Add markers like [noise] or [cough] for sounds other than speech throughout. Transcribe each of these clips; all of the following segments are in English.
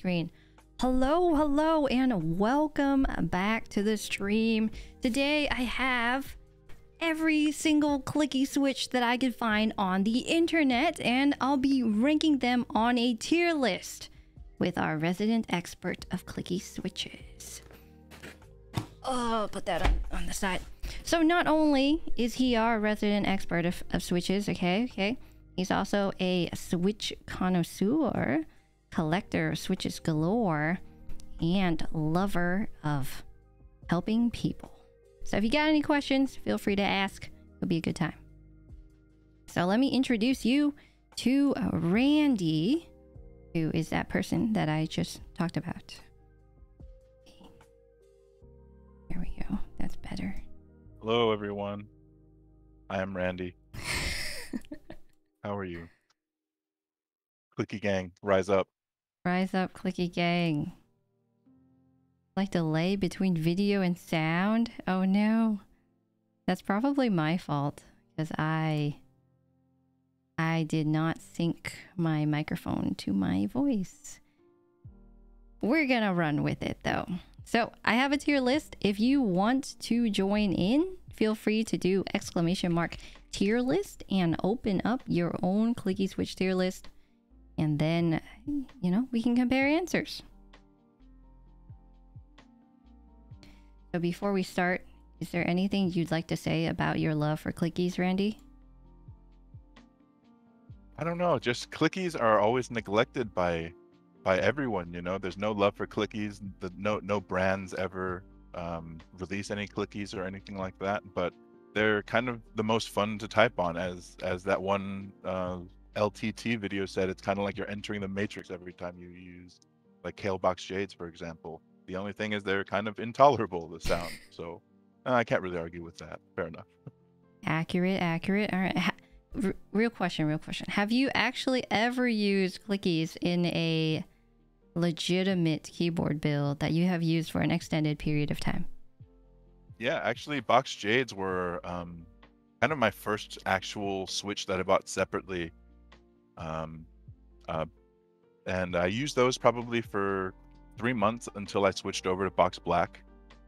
screen. Hello, hello, and welcome back to the stream. Today I have every single clicky switch that I could find on the internet, and I'll be ranking them on a tier list with our resident expert of clicky switches. Oh, put that on, on the side. So not only is he our resident expert of, of switches, okay, okay, he's also a switch connoisseur, collector of switches galore, and lover of helping people. So if you got any questions, feel free to ask. It'll be a good time. So let me introduce you to uh, Randy, who is that person that I just talked about. There we go. That's better. Hello, everyone. I am Randy. [laughs] How are you? Clicky Gang, rise up. Rise up, clicky gang. Like delay between video and sound? Oh no. That's probably my fault because I I did not sync my microphone to my voice. We're gonna run with it though. So I have a tier list. If you want to join in, feel free to do exclamation mark tier list and open up your own clicky switch tier list. And then, you know, we can compare answers. So before we start, is there anything you'd like to say about your love for clickies, Randy? I don't know, just clickies are always neglected by by everyone, you know. There's no love for clickies. The no no brands ever um, release any clickies or anything like that, but they're kind of the most fun to type on as as that one uh, LTT video said it's kind of like you're entering the matrix every time you use like Kailh Box Jades for example. The only thing is they're kind of intolerable the sound. [laughs] So uh, I can't really argue with that. Fair enough. Accurate, accurate. All right. Ha real question, real question. Have you actually ever used clickies in a legitimate keyboard build that you have used for an extended period of time? Yeah, actually, box jades were um, kind of my first actual switch that I bought separately. Um, uh, and I used those probably for three months until I switched over to box black,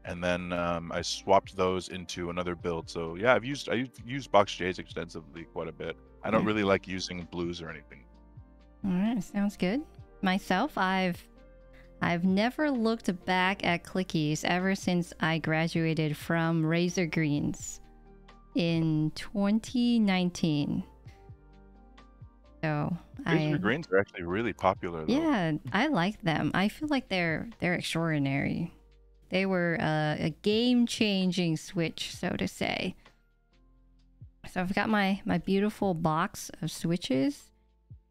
and then um, I swapped those into another build. So yeah, I've used I used, box J's extensively quite a bit. I don't Hmm. really like using blues or anything. All right, sounds good. Myself, I've I've never looked back at clickies ever since I graduated from Razer Greens in 2019. So Razer I greens are actually really popular. Though. yeah, I like them. I feel like they're they're extraordinary. They were uh, a game-changing switch, so to say. So I've got my my beautiful box of switches,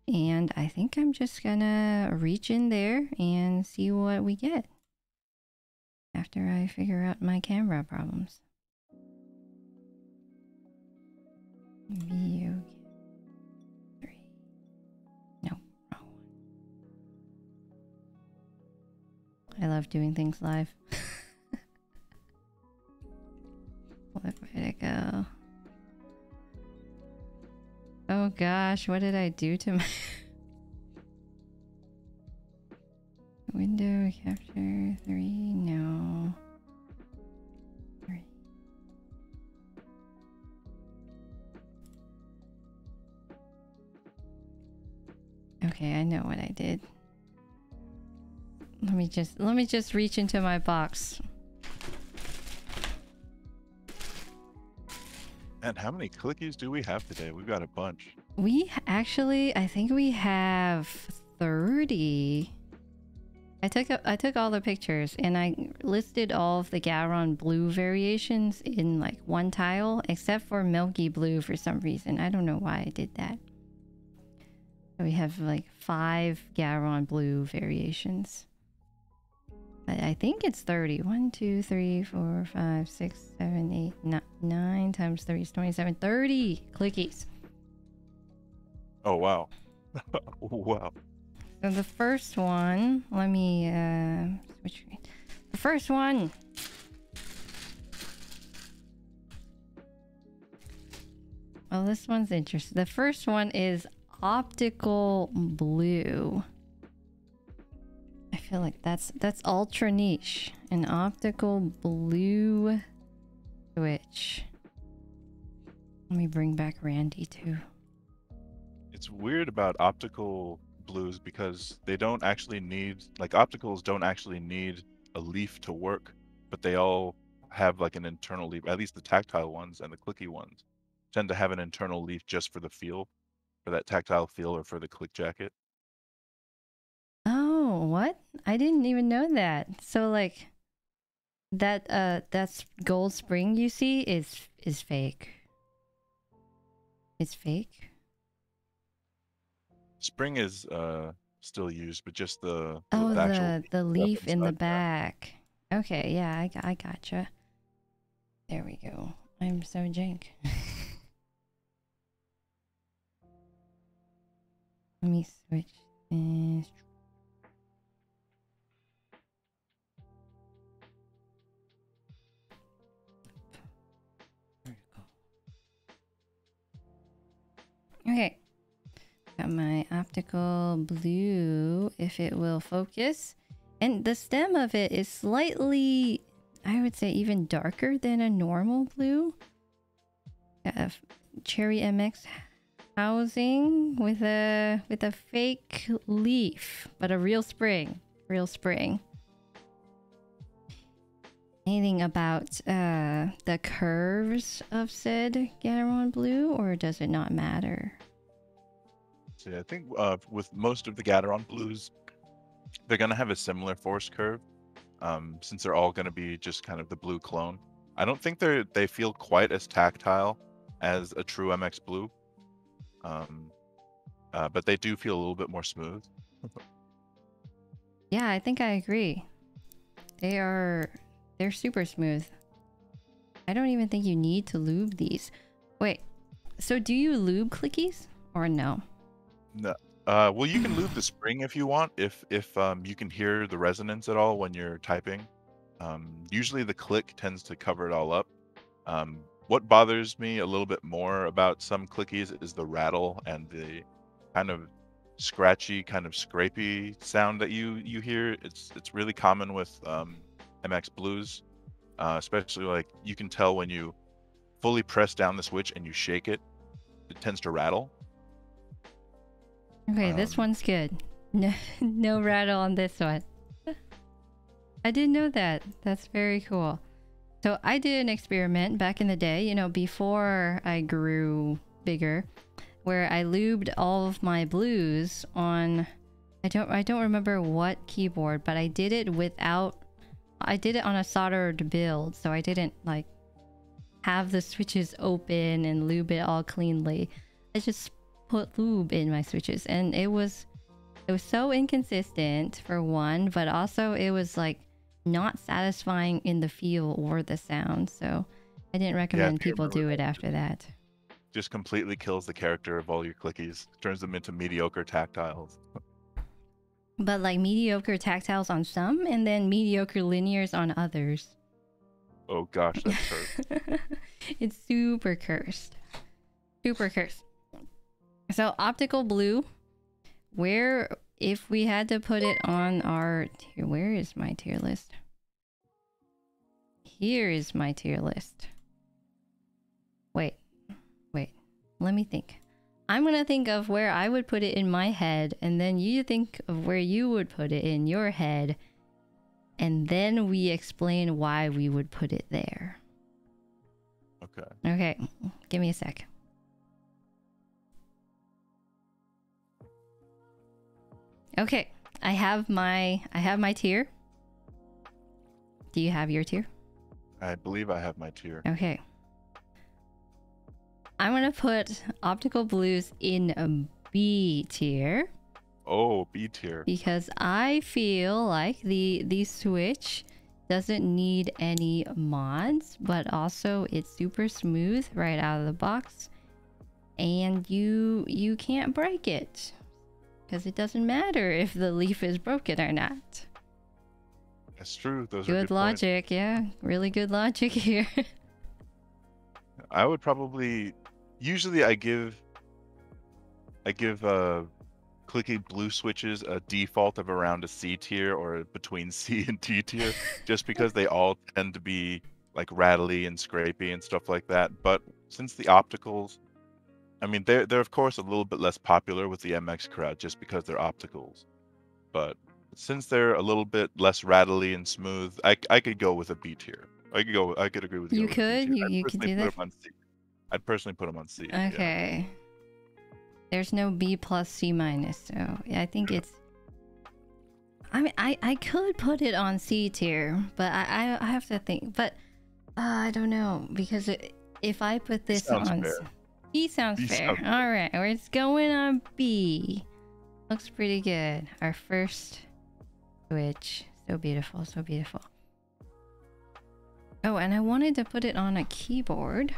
and I think I'm just gonna reach in there and see what we get after I figure out my camera problems. View three. I love doing things live. what way to go? Oh gosh, what did I do to my [laughs] window capture three? No. Three. Okay, I know what I did. Let me just let me just reach into my box. And how many clickies do we have today? We've got a bunch. We actually, I think we have 30. I took a, I took all the pictures and I listed all of the Gateron blue variations in like one tile, except for milky blue for some reason. I don't know why I did that. So we have like five Gateron blue variations. I, I think it's 30. 1, 2, 3, 4, 5, 6, 7, 8, ni- 9 times 3 is 27. 30 clickies. Oh wow, [laughs] wow. So the first one, let me uh switch. The first one. Well, this one's interesting. The first one is optical blue. Feel like that's that's ultra niche. An optical blue switch. Let me bring back Randy too. It's weird about optical blues because they don't actually need like opticals don't actually need a leaf to work, but they all have like an internal leaf. At least the tactile ones and the clicky ones tend to have an internal leaf just for the feel, for that tactile feel or for the click jacket. Oh, what? I didn't even know that. So like that uh that's gold spring you see is is fake. It's fake. Spring is uh still used, but just the, Oh, the actual the the leaf in the back. Okay, yeah, I I gotcha. There we go. I'm so jank. [laughs] Let me switch this. Okay. Got my optical blue, if it will focus. And the stem of it is slightly, I would say, even darker than a normal blue. Got a Cherry MX housing with a with a fake leaf, but a real spring. Real spring. Anything about uh, the curves of said Gateron blue, or does it not matter? So I think uh, with most of the Gateron blues, they're going to have a similar force curve, um, since they're all going to be just kind of the blue clone. I don't think they're they feel quite as tactile as a true MX blue, um, uh, but they do feel a little bit more smooth. Yeah, I think I agree. They are they're super smooth. I don't even think you need to lube these. Wait. So do you lube clickies or no? No. Uh, well, you can lube the spring if you want, if if um, you can hear the resonance at all when you're typing. Um, usually the click tends to cover it all up. Um, what bothers me a little bit more about some clickies is the rattle and the kind of scratchy, kind of scrapey sound that you you hear. It's it's really common with um, MX Blues, uh, especially like you can tell when you fully press down the switch and you shake it, it tends to rattle. Okay, this Um, one's good. No, [laughs] no rattle on this one. I didn't know that. That's very cool. So I did an experiment back in the day, you know, before I grew bigger, where I lubed all of my blues on I don't I don't remember what keyboard, but I did it without I did it on a soldered build, so I didn't like have the switches open and lube it all cleanly. I just put lube in my switches and it was it was so inconsistent for one, but also it was like not satisfying in the feel or the sound. So I didn't recommend you people do it after that. Just completely kills the character of all your clickies, turns them into mediocre tactiles. [laughs] But like mediocre tactiles on some and then mediocre linears on others. Oh gosh, that's hurt. [laughs] it's super cursed. Super cursed. So optical blue, where if we had to put it on our tier, where is my tier list? Here is my tier list. Wait, wait, let me think. I'm gonna think of where I would put it in my head, and then you think of where you would put it in your head, and then we explain why we would put it there. Okay. Okay, give me a sec. Okay, I have my I have my tier. Do you have your tier? I believe I have my tier. Okay. I'm gonna put optical blues in a B tier Oh, B tier. because I feel like the the Switch doesn't need any mods, but also it's super smooth right out of the box, and you you can't break it because it doesn't matter [laughs] if the leaf is broken or not. That's true. Those are Good good points. logic, yeah, really good logic [laughs] here. I would probably usually I give I give uh clicky blue switches a default of around a C tier or between [laughs] C and D tier just [laughs] because they all tend to be like rattly and scrapey and stuff like that. But since the opticals I mean they're they're of course a little bit less popular with the MX crowd just because they're opticals. But since they're a little bit less rattly and smooth, I I could go with a B tier. I could go I could agree with you. You with a B could? You- you could do that? 'Em on C. I'd personally put them on C. yeah. Okay. There's no B plus C minus, so yeah, I think it's. I mean, I I could put it on C tier, but I I, I have to think. But uh, I don't know because it, if I put this sounds on, fair. B sounds B fair. sounds. All right, we're it's going on B. Looks pretty good. Our first switch, so beautiful, so beautiful. Oh, and I wanted to put it on a keyboard.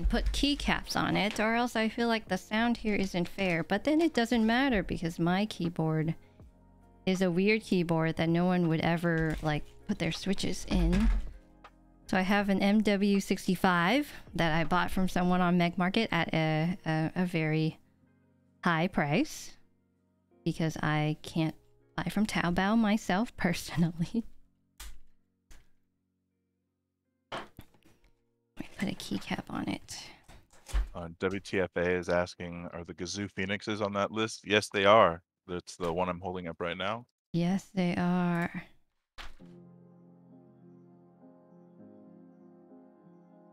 And put keycaps on it, or else I feel like the sound here isn't fair. But then it doesn't matter because my keyboard is a weird keyboard that no one would ever like put their switches in. So I have an MW65 that I bought from someone on Mech Market at a, a, a very high price because I can't buy from Taobao myself [laughs] personally. Put a keycap on it. Uh, WTFA is asking, are the Gazzew Phoenixes on that list? Yes, they are. That's the one I'm holding up right now. Yes, they are.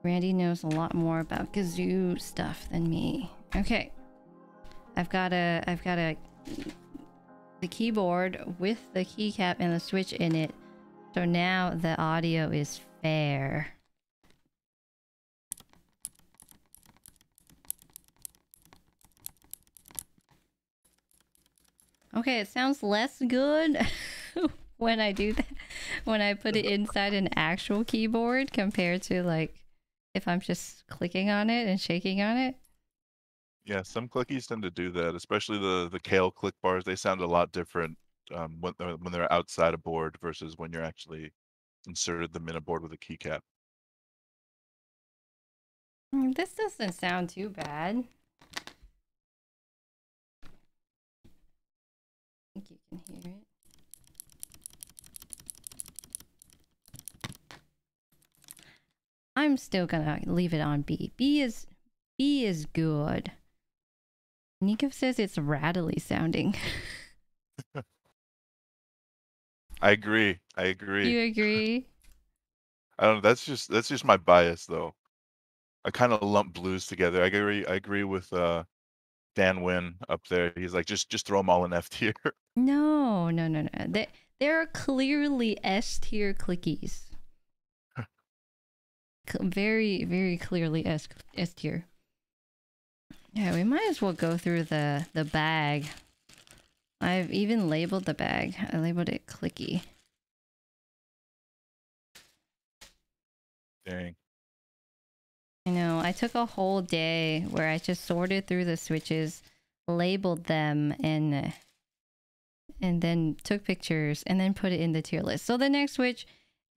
Randy knows a lot more about Gazzew stuff than me. Okay. I've got a I've got a the keyboard with the keycap and the switch in it. So now the audio is fair. Okay, it sounds less good [laughs] when I do that. when I put it inside an actual keyboard compared to like if I'm just clicking on it and shaking on it. Yeah, some clickies tend to do that, especially the the Kailh click bars. They sound a lot different um, when they're, when they're outside a board versus when you're actually inserted them in a board with a keycap. Mm, This doesn't sound too bad. I think you can hear it. I'm still gonna leave it on B. B is B is good. Nico says it's rattly sounding. [laughs] I agree. I agree. you agree? [laughs] I don't know. That's just that's just my bias, though. I kind of lump blues together. I agree. I agree with uh, Dan Wynn up there. He's like, just just throw them all in F [laughs] tier. No, no, no, no. They there are clearly S tier clickies. Very, very clearly S S tier. Yeah, we might as well go through the the bag. I've even labeled the bag. I labeled it clicky. Dang. I know. I took a whole day where I just sorted through the switches, labeled them, and and then took pictures and then put it in the tier list. So the next switch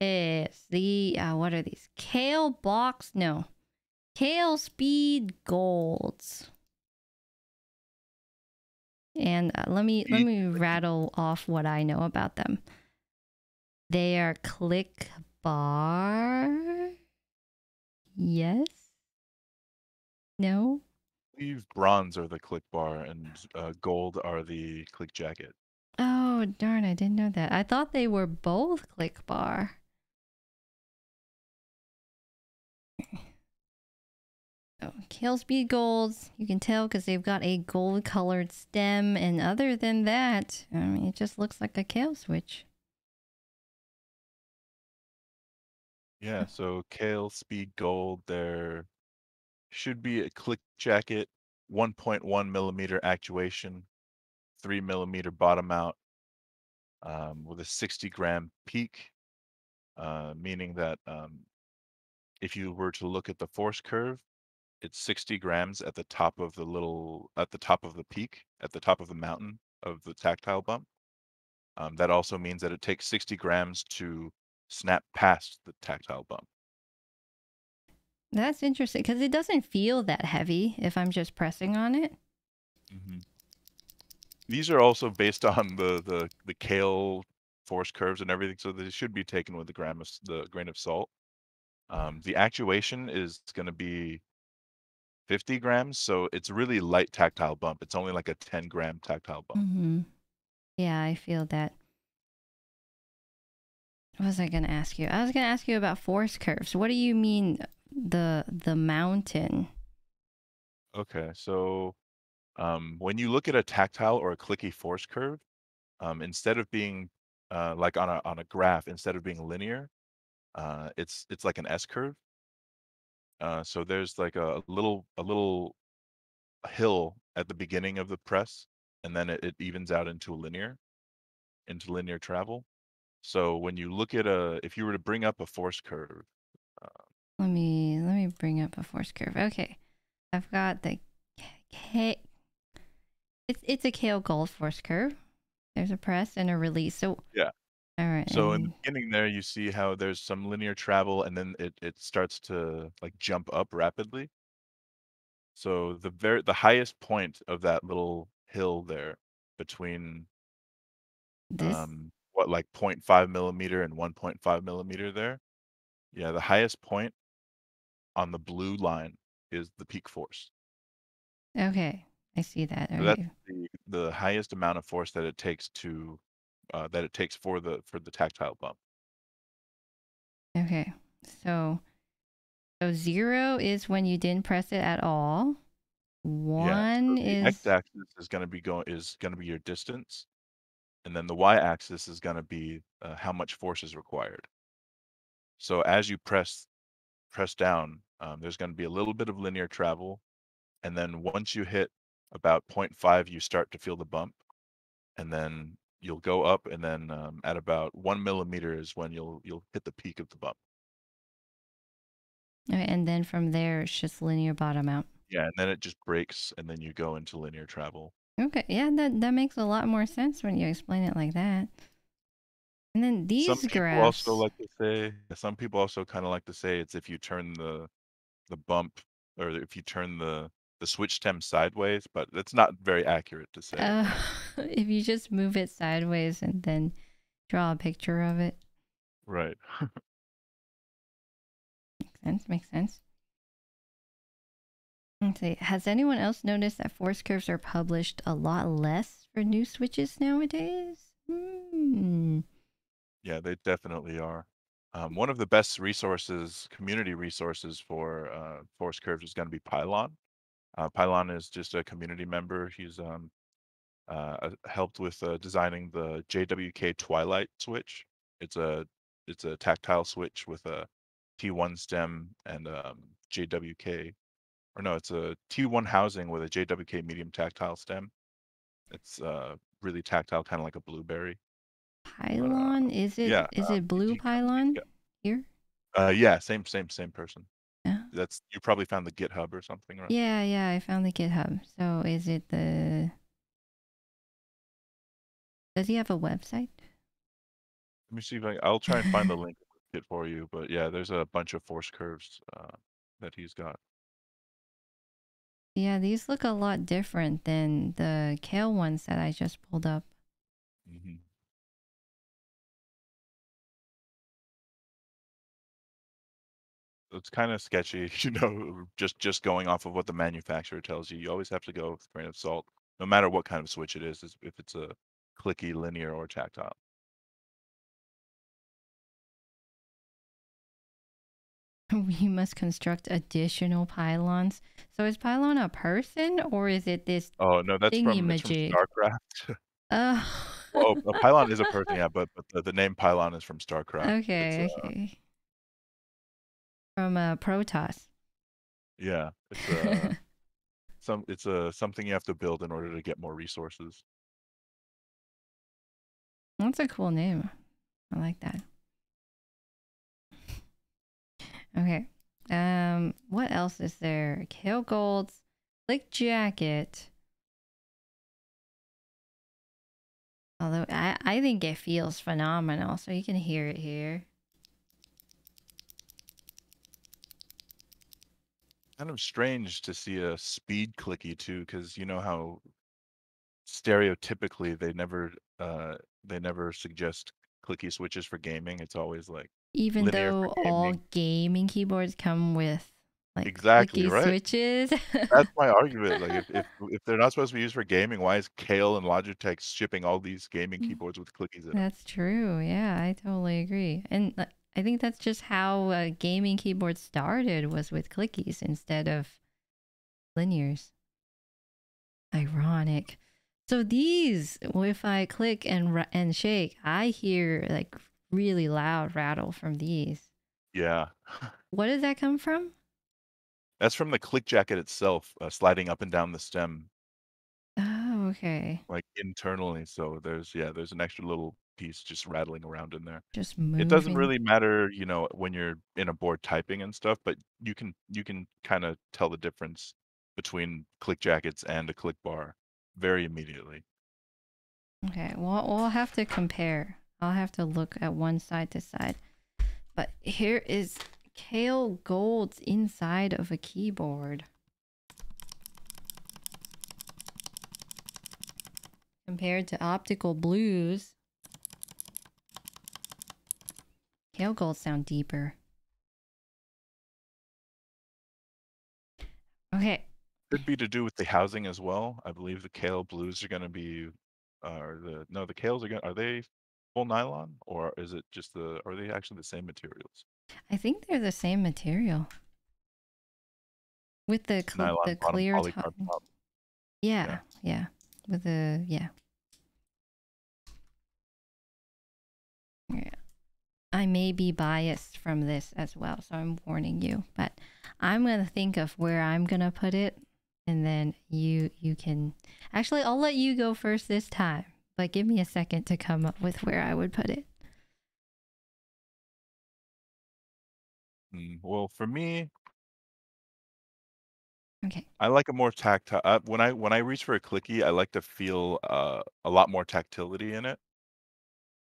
is the uh, what are these? Kailh box? No, Kailh Speed Golds. And uh, let me let me rattle off what I know about them. They are click bar. Yes. No. I believe bronze are the click bar and uh, gold are the click jacket. Oh darn! I didn't know that. I thought they were both click bar. [laughs] Oh, Kailh Speed Golds. You can tell because they've got a gold colored stem, and other than that, I mean, it just looks like a Kailh switch. Yeah, so Kailh Speed Gold, there should be a click jacket, 1.1 millimeter actuation, 3 millimeter bottom out, um, with a 60 gram peak, uh, meaning that um, if you were to look at the force curve, it's 60 grams at the top of the little, at the top of the peak, at the top of the mountain of the tactile bump. Um, that also means that it takes 60 grams to snap past the tactile bump. That's interesting because it doesn't feel that heavy if I'm just pressing on it. hmm These are also based [laughs] on the the the Kailh force curves and everything, so they should be taken with the gram of the grain of salt. Um, the actuation is going to be 50 grams, so it's really light tactile bump. It's only like a 10 gram tactile bump. Mm-hmm. Yeah, I feel that. What was I gonna ask you? I was gonna ask you about force curves. What do you mean the the mountain? Okay, so um, when you look at a tactile or a clicky force curve, um, instead of being uh, like on a on a graph, instead of being linear, uh, it's it's like an S curve. Uh, so there's like a little a little hill at the beginning of the press, and then it, it evens out into a linear, into linear travel. So when you look at a, if you were to bring up a force curve, Let me let me bring up a force curve. Okay, I've got the K. It's it's a Kailh gold force curve. There's a press and a release. So Yeah. All right. so in the beginning there, you see how there's some linear travel, and then it it starts to like jump up rapidly. So the very the highest point of that little hill there between this um what like 0.5 millimeter and 1.5 millimeter there yeah the highest point on the blue line is the peak force okay. I see that. so that's the, the highest amount of force that it takes to uh, that it takes for the for the tactile bump Okay. So so zero is when you didn't press it at all. yeah One so the is x-axis is going to be going is going to be your distance and then the y-axis is going to be uh, how much force is required so as you press press down um, there's going to be a little bit of linear travel and then once you hit about 0.5 you start to feel the bump and then you'll go up, and then um, at about one millimeter is when you'll you'll hit the peak of the bump. Okay, and then from there, it's just linear bottom out. Yeah, and then it just breaks, and then you go into linear travel. Okay, yeah, that that makes a lot more sense when you explain it like that. And then these Some people graphs. also like to say. Some people also kind of like to say it's if you turn the the bump or if you turn the the switch stem sideways, but that's not very accurate to say. Uh, [laughs] if you just move it sideways and then draw a picture of it, Right. [laughs] makes sense. Makes sense. Let's see. Has anyone else noticed that force curves are published a lot less for new switches nowadays? Hmm. Yeah, they definitely are. Um, one of the best resources, community resources for uh, force curves is going to be Pylon. Uh, Pylon is just a community member. He's um, uh, uh, helped with uh, designing the JWK Twilight switch. It's a it's a tactile switch with a T1 stem and um, JWK, or no, it's a T1 housing with a JWK medium tactile stem. It's uh, really tactile, kind of like a blueberry. Pylon? Is it? yeah, is it um, blue pylon here? Uh, yeah, same same same person. Yeah. That's you probably found the GitHub or something, right? Yeah, yeah. I found the GitHub. So is it the? Does he have a website? Let me see if I I'll try and find the [laughs] link it for you. But yeah, there's a bunch of force curves uh, that he's got. Yeah, these look a lot different than the Kailh ones that I just pulled up. hmm It's kind of sketchy, [laughs] you know, just just going off of what the manufacturer tells you. You always have to go with a grain of salt, no matter what kind of switch it is, is if it's a clicky, linear, or tactile. [laughs] We must construct additional pylons. So is pylon a person or is it this? Oh no, that's from, that's from. StarCraft. Uh, [laughs] oh, a pylon is a person, yeah, but but the, the name pylon is from StarCraft. okay, uh, okay. From uh, Protoss. yeah, it's uh, [laughs] some it's a something you have to build in order to get more resources. That's a cool name. I like that. Okay. Um, what else is there? Kailh Gold's Click Jacket. Although I, I think it feels phenomenal, so you can hear it here. Kind of strange to see a speed clicky too, because you know how stereotypically they never uh they never suggest clicky switches for gaming. It's always like Even though all gaming. keyboards come with like Exactly, clicky right? switches. that's my argument. Like if, if [laughs] if they're not supposed to be used for gaming, why is Kailh and Logitech shipping all these gaming Mm. keyboards with clickies in them? That's true. Yeah, I totally agree. And I think that's just how uh, gaming keyboards started was with clickies instead of linears. Ironic. So these, if I click and and shake, I hear like really loud rattle from these. Yeah. What does that come from? That's from the click jacket itself, uh, sliding up and down the stem, Oh, okay. like internally. So there's yeah, there's an extra little piece just rattling around in there. Just moving. It doesn't really matter, you know, when you're in a board typing and stuff, but you can you can kind of tell the difference between click jackets and a click bar very immediately. Okay, well, we'll have to compare. I'll have to look at one side to side. But here is Kailh Gold's inside of a keyboard. Compared to optical blues, Kailh Gold sound deeper. Okay, Could be to do with the housing as well. I believe the Kailh blues are going to be, uh, or the no, the Kailhs are going. Are they full nylon or is it just the? Are they actually the same materials? I think they're the same material. With the cl- Nylon the bottom, clear top. top. Yeah, yeah. With the yeah. Yeah. I may be biased from this as well, so I'm warning you. But I'm gonna think of where I'm gonna put it, and then you you can. Actually, I'll let you go first this time. but give me a second to come up with where I would put it. Mm, well, for me, Okay. I like a more tactile. Uh, when I when I reach for a clicky, I like to feel uh, a lot more tactility in it.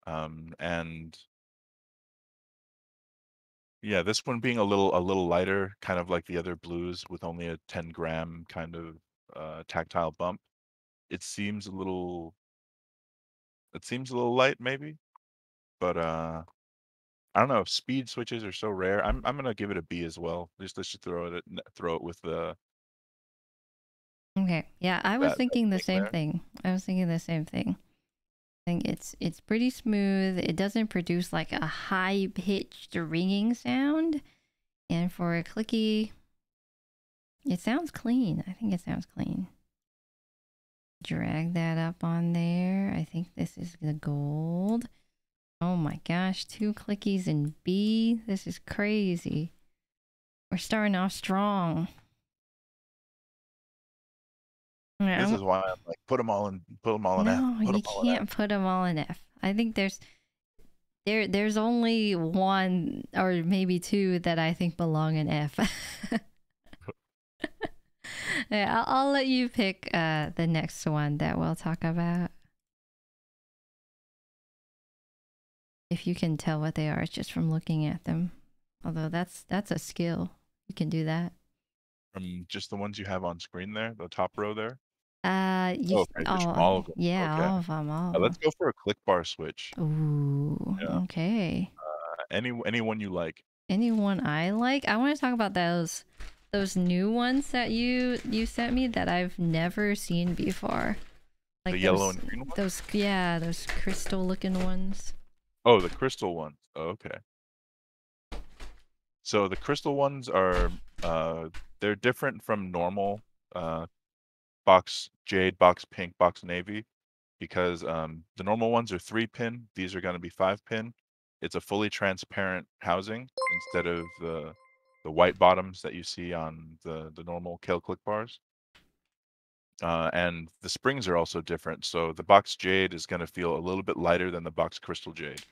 Um, and yeah, this one being a little a little lighter, kind of like the other blues, with only a 10 gram kind of uh, tactile bump. It seems a little. It seems a little light, maybe, but uh, I don't know. If speed switches are so rare. I'm I'm gonna give it a B as well. Just let's just throw it throw it with the Okay. Yeah, I was that thinking the same there. thing. I was thinking the same thing. I think it's it's pretty smooth. It doesn't produce like a high pitched ringing sound. And for a clicky, it sounds clean. I think it sounds clean. Drag that up on there. I think this is the gold. Oh my gosh, two clickies in B. This is crazy. We're starting off strong. Yeah, This is why I'm like put them all in put them all in no, F. Put you in F. can't put them all in F. I think there's there there's only one or maybe two that I think belong in F. [laughs] yeah, I'll, I'll let you pick uh, the next one that we'll talk about. If you can tell what they are, it's just from looking at them. Although that's that's a skill. You can do that. From just the ones you have on screen there, the top row there. Uh, you, Oh, okay, just from oh, all of them. yeah, Okay. all of them. All Uh, of let's go for a click bar switch. Ooh, Yeah. okay. Uh, any anyone you like. anyone I like. I want to talk about those those new ones that you you sent me that I've never seen before. Like the yellow those, and green one. those yeah, those crystal looking ones. Oh, the crystal ones. Oh, okay. So the crystal ones are uh they're different from normal uh box jade, box pink, box navy because um the normal ones are 3 pin, these are going to be 5 pin. It's a fully transparent housing instead of the the white bottoms that you see on the the normal Kailh click bars. Uh, and the springs are also different. So the box jade is going to feel a little bit lighter than the box crystal jade.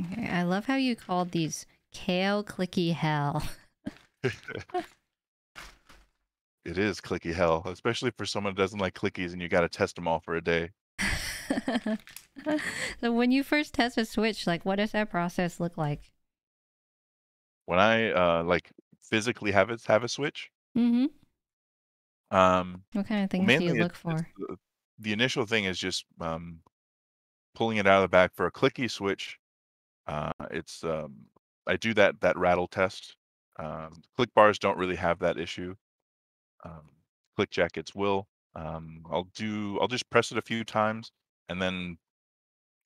Okay, I love how you called these kailh clicky hell. [laughs] [laughs] It is clicky hell, especially for someone that doesn't like clickies and you got to test them all for a day. [laughs] so when you first test a switch, like what does that process look like? When I uh like physically have it have a switch, Mm-hmm. um, What kind of things do you look for? the, the initial thing is just um pulling it out of the back for a clicky switch. Uh, it's um I do that that rattle test. Um, click bars don't really have that issue. Um, click jackets will. Um, I'll do I'll just press it a few times and then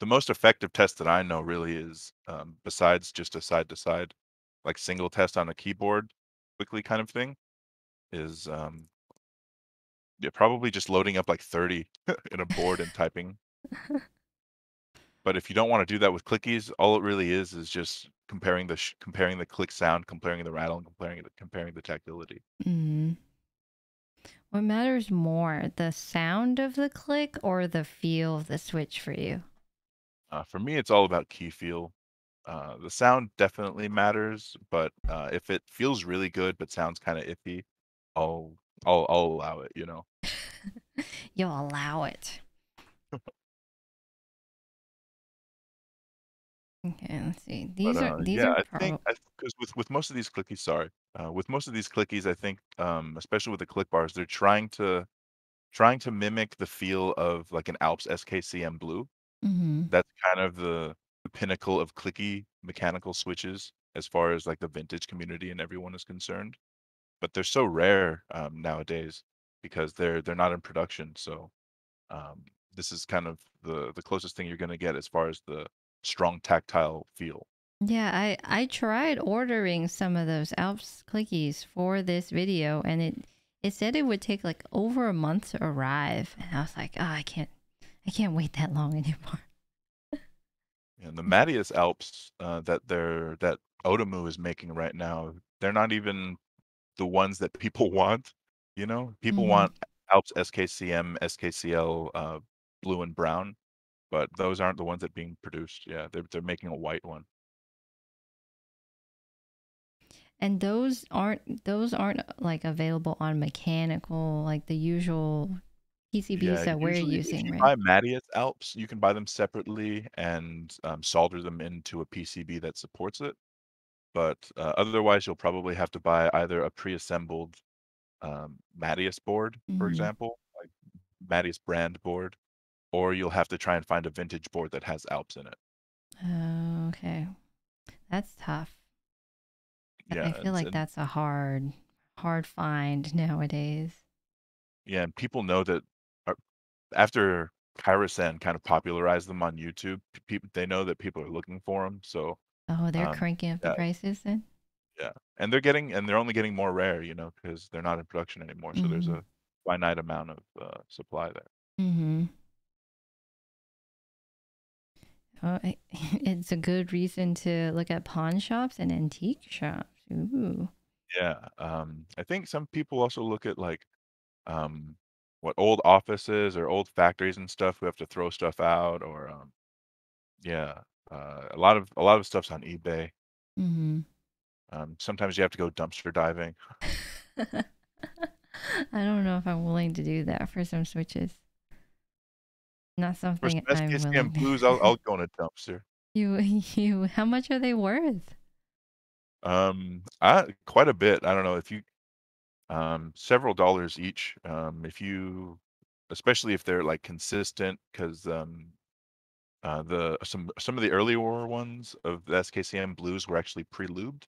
the most effective test that I know really is um, besides just a side to side, like single test on a keyboard, quickly kind of thing, is um, yeah, probably just loading up like 30 [laughs] in a board and typing. [laughs] But if you don't want to do that with clickies, all it really is is just comparing the sh- comparing the click sound, comparing the rattle, and comparing the comparing the tactility. Mm. What matters more, the sound of the click or the feel of the switch for you? Uh, for me, it's all about key feel. Uh, the sound definitely matters, but uh, if it feels really good but sounds kind of iffy, I'll I'll I'll allow it. You know. [laughs] You'll allow it. Okay, let's see. These But, are uh, these yeah, are I think because with with most of these clickies, sorry, uh, with most of these clickies, I think, um, especially with the click bars, they're trying to trying to mimic the feel of like an Alps SKCM Blue. Mhm. That's kind of the, the pinnacle of clicky mechanical switches as far as like the vintage community and everyone is concerned. But they're so rare um, nowadays because they're they're not in production. So um, this is kind of the the closest thing you're going to get as far as the strong tactile feel. Yeah, I I tried ordering some of those Alps clickies for this video and it it said it would take like over a month to arrive and I was like, "Oh, I can't I can't wait that long anymore." And the Matias Alps uh, that they're that Otomu is making right now, they're not even the ones that [laughs] people want. You know, people Mhm. want Alps SKCM, SKCL, uh, blue and brown, but those aren't the ones that are being produced. Yeah, they're they're making a white one. And those aren't those aren't like available on mechanical like the usual PCBs Yeah, that we're usually if using, you right? buy Matias Alps, you can buy them separately and um, solder them into a PCB that supports it. But uh, otherwise, you'll probably have to buy either a pre-assembled um, Matias board, for hmm example, like Matias brand board, or you'll have to try and find a vintage board that has Alps in it. Oh, okay. That's tough. Yeah, I feel like and that's a hard hard find nowadays. yeah, and people know that uh, after Chyrosran kind of popularized them on YouTube, people they know that people are looking for them. So Oh, they're um, cranking up the prices then? yeah, and they're getting and they're only getting more rare, you know, because they're not in production anymore. So there's Mm-hmm. a finite amount of uh, supply there. Mm-hmm. Oh, [laughs] it's a good reason to look at pawn shops and antique shops. Ooh. Yeah, um, I think some people also look at like um, what old offices or old factories and stuff who have to throw stuff out, or um, yeah, uh, a lot of a lot of stuff's on eBay. Mm-hmm. Um, sometimes you have to go dumpster diving. [laughs] I don't know if I'm willing to do that for some switches. Not something some I'm SKCM willing. blues, I'll I'll go in a dumpster. you [laughs] you how much are they worth? Um, I quite a bit. I don't know if you um several dollars each. Um, if you especially if they're like consistent, because um uh the some some of the earlier ones of the SKCM blues were actually pre-lubed.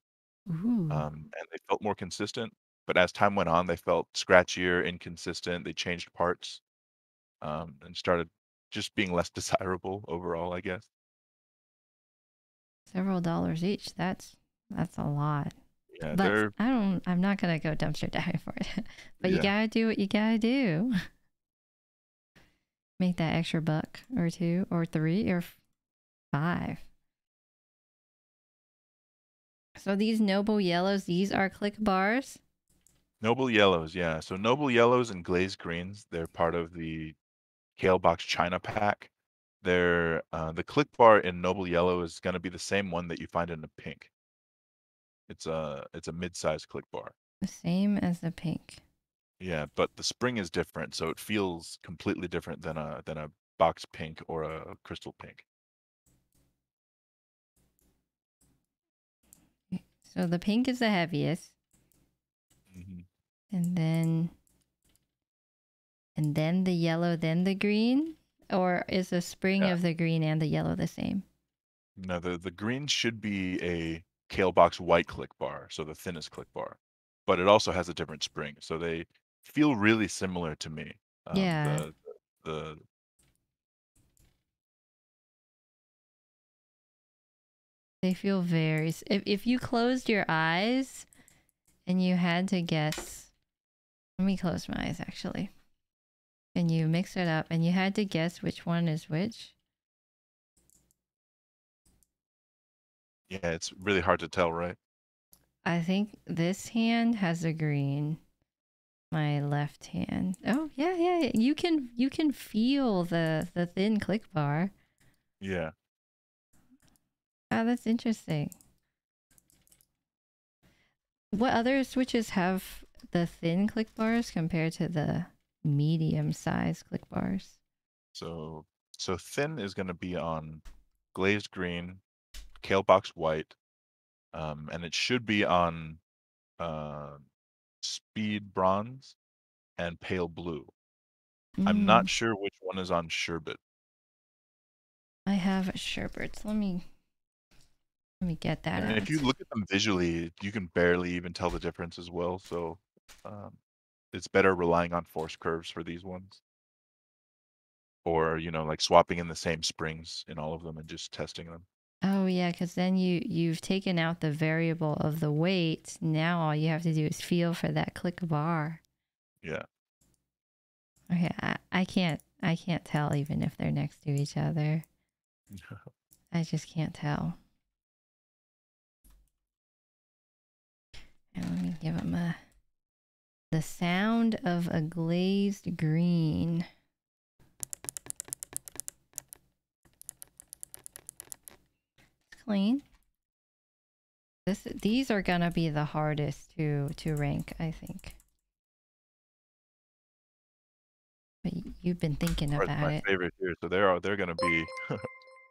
Um, and they felt more consistent. But as time went on, they felt scratchier, inconsistent. They changed parts um, and started just being less [laughs] desirable overall, I guess. Several dollars each. That's that's a lot. Yeah, But they're I don't I'm not gonna go dumpster [laughs] diving for it. but you yeah, gotta do what you gotta do. [laughs] Make that extra buck or two or three or five. So these noble yellows, these are click bars. noble yellows. Yeah, so noble yellows and glazed greens. They're part of the Kailh Box China pack. They're uh, the click bar in noble yellow is going to be the same one that you find in the pink. It's a it's a mid-sized click bar. The same as the pink. Yeah, but the spring is different, so it feels completely different than a than a box pink or a crystal pink. So the pink is the heaviest. hmm And then and then the yellow, then the green? Or is the spring Yeah. of the green and the yellow the same? No, the the green should be a Kailh Box white click bar, so the thinnest click bar, but it also has a different spring, so they feel really similar to me. Um, Yeah. the the They feel very if if you closed your eyes and you had to guess let me close my eyes actually. And you mix it up and you had to guess which one is which. yeah, it's really hard to tell, right? I think this hand has a green. My left hand. Oh yeah, yeah. You can you can feel the the thin click bar. Yeah. Oh, that's interesting. What other switches have the thin click bars compared to the medium size click bars? So so thin is going to be on glazed green, Kailh Box white, um, and it should be on uh, speed bronze and pale blue. I'm Mm, not sure which one is on sherbet. I have Sherberts. Let me let me get that And if you look at them visually, you can barely even tell the difference as well. So um, it's better relying on force curves for these ones. Or, you know, like swapping in the same springs in all of them and just testing them. Oh yeah, because then you you've taken out the variable of the weight. Now all you have to do is feel for that click bar. Yeah. Okay, I, I can't I can't tell even if they're next to each other. [laughs] I just can't tell. And let me give them a the sound of a glazed green. It's clean. This, these are gonna be the hardest to, to rank, I think. But you've been thinking about my it. favorite here, so they're they're gonna be [laughs]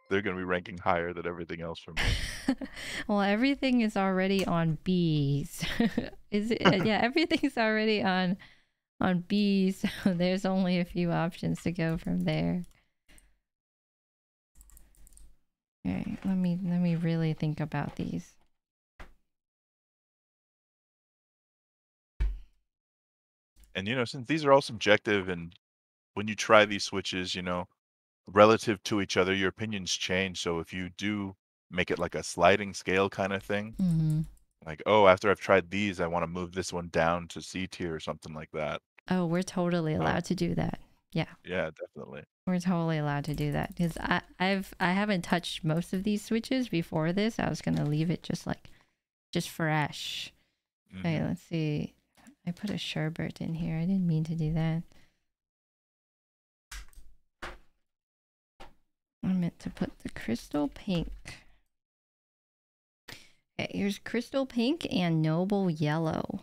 they're gonna be ranking higher than everything else for me. [laughs] well, everything is already on B's. [laughs] is it? uh, [laughs] yeah, everything's already on on B's. So there's only a few options to go from there. Okay, let me let me really think about these. And you know, since these are all subjective, and when you try these switches, you know, relative to each other, your opinions change. So if you do make it like a sliding scale kind of thing, hmm like oh, after I've tried these, I want to move this one down to C tier or something like that. Oh, we're totally Oh. allowed to do that. Yeah, Yeah, definitely. We're totally allowed to do that because I I've I haven't touched most of these switches before this. I was gonna leave it just like just fresh. Okay, Mhm. let's see. I put a sherbet in here. I didn't mean to do that. I meant to put the crystal pink. Okay, here's crystal pink and noble yellow.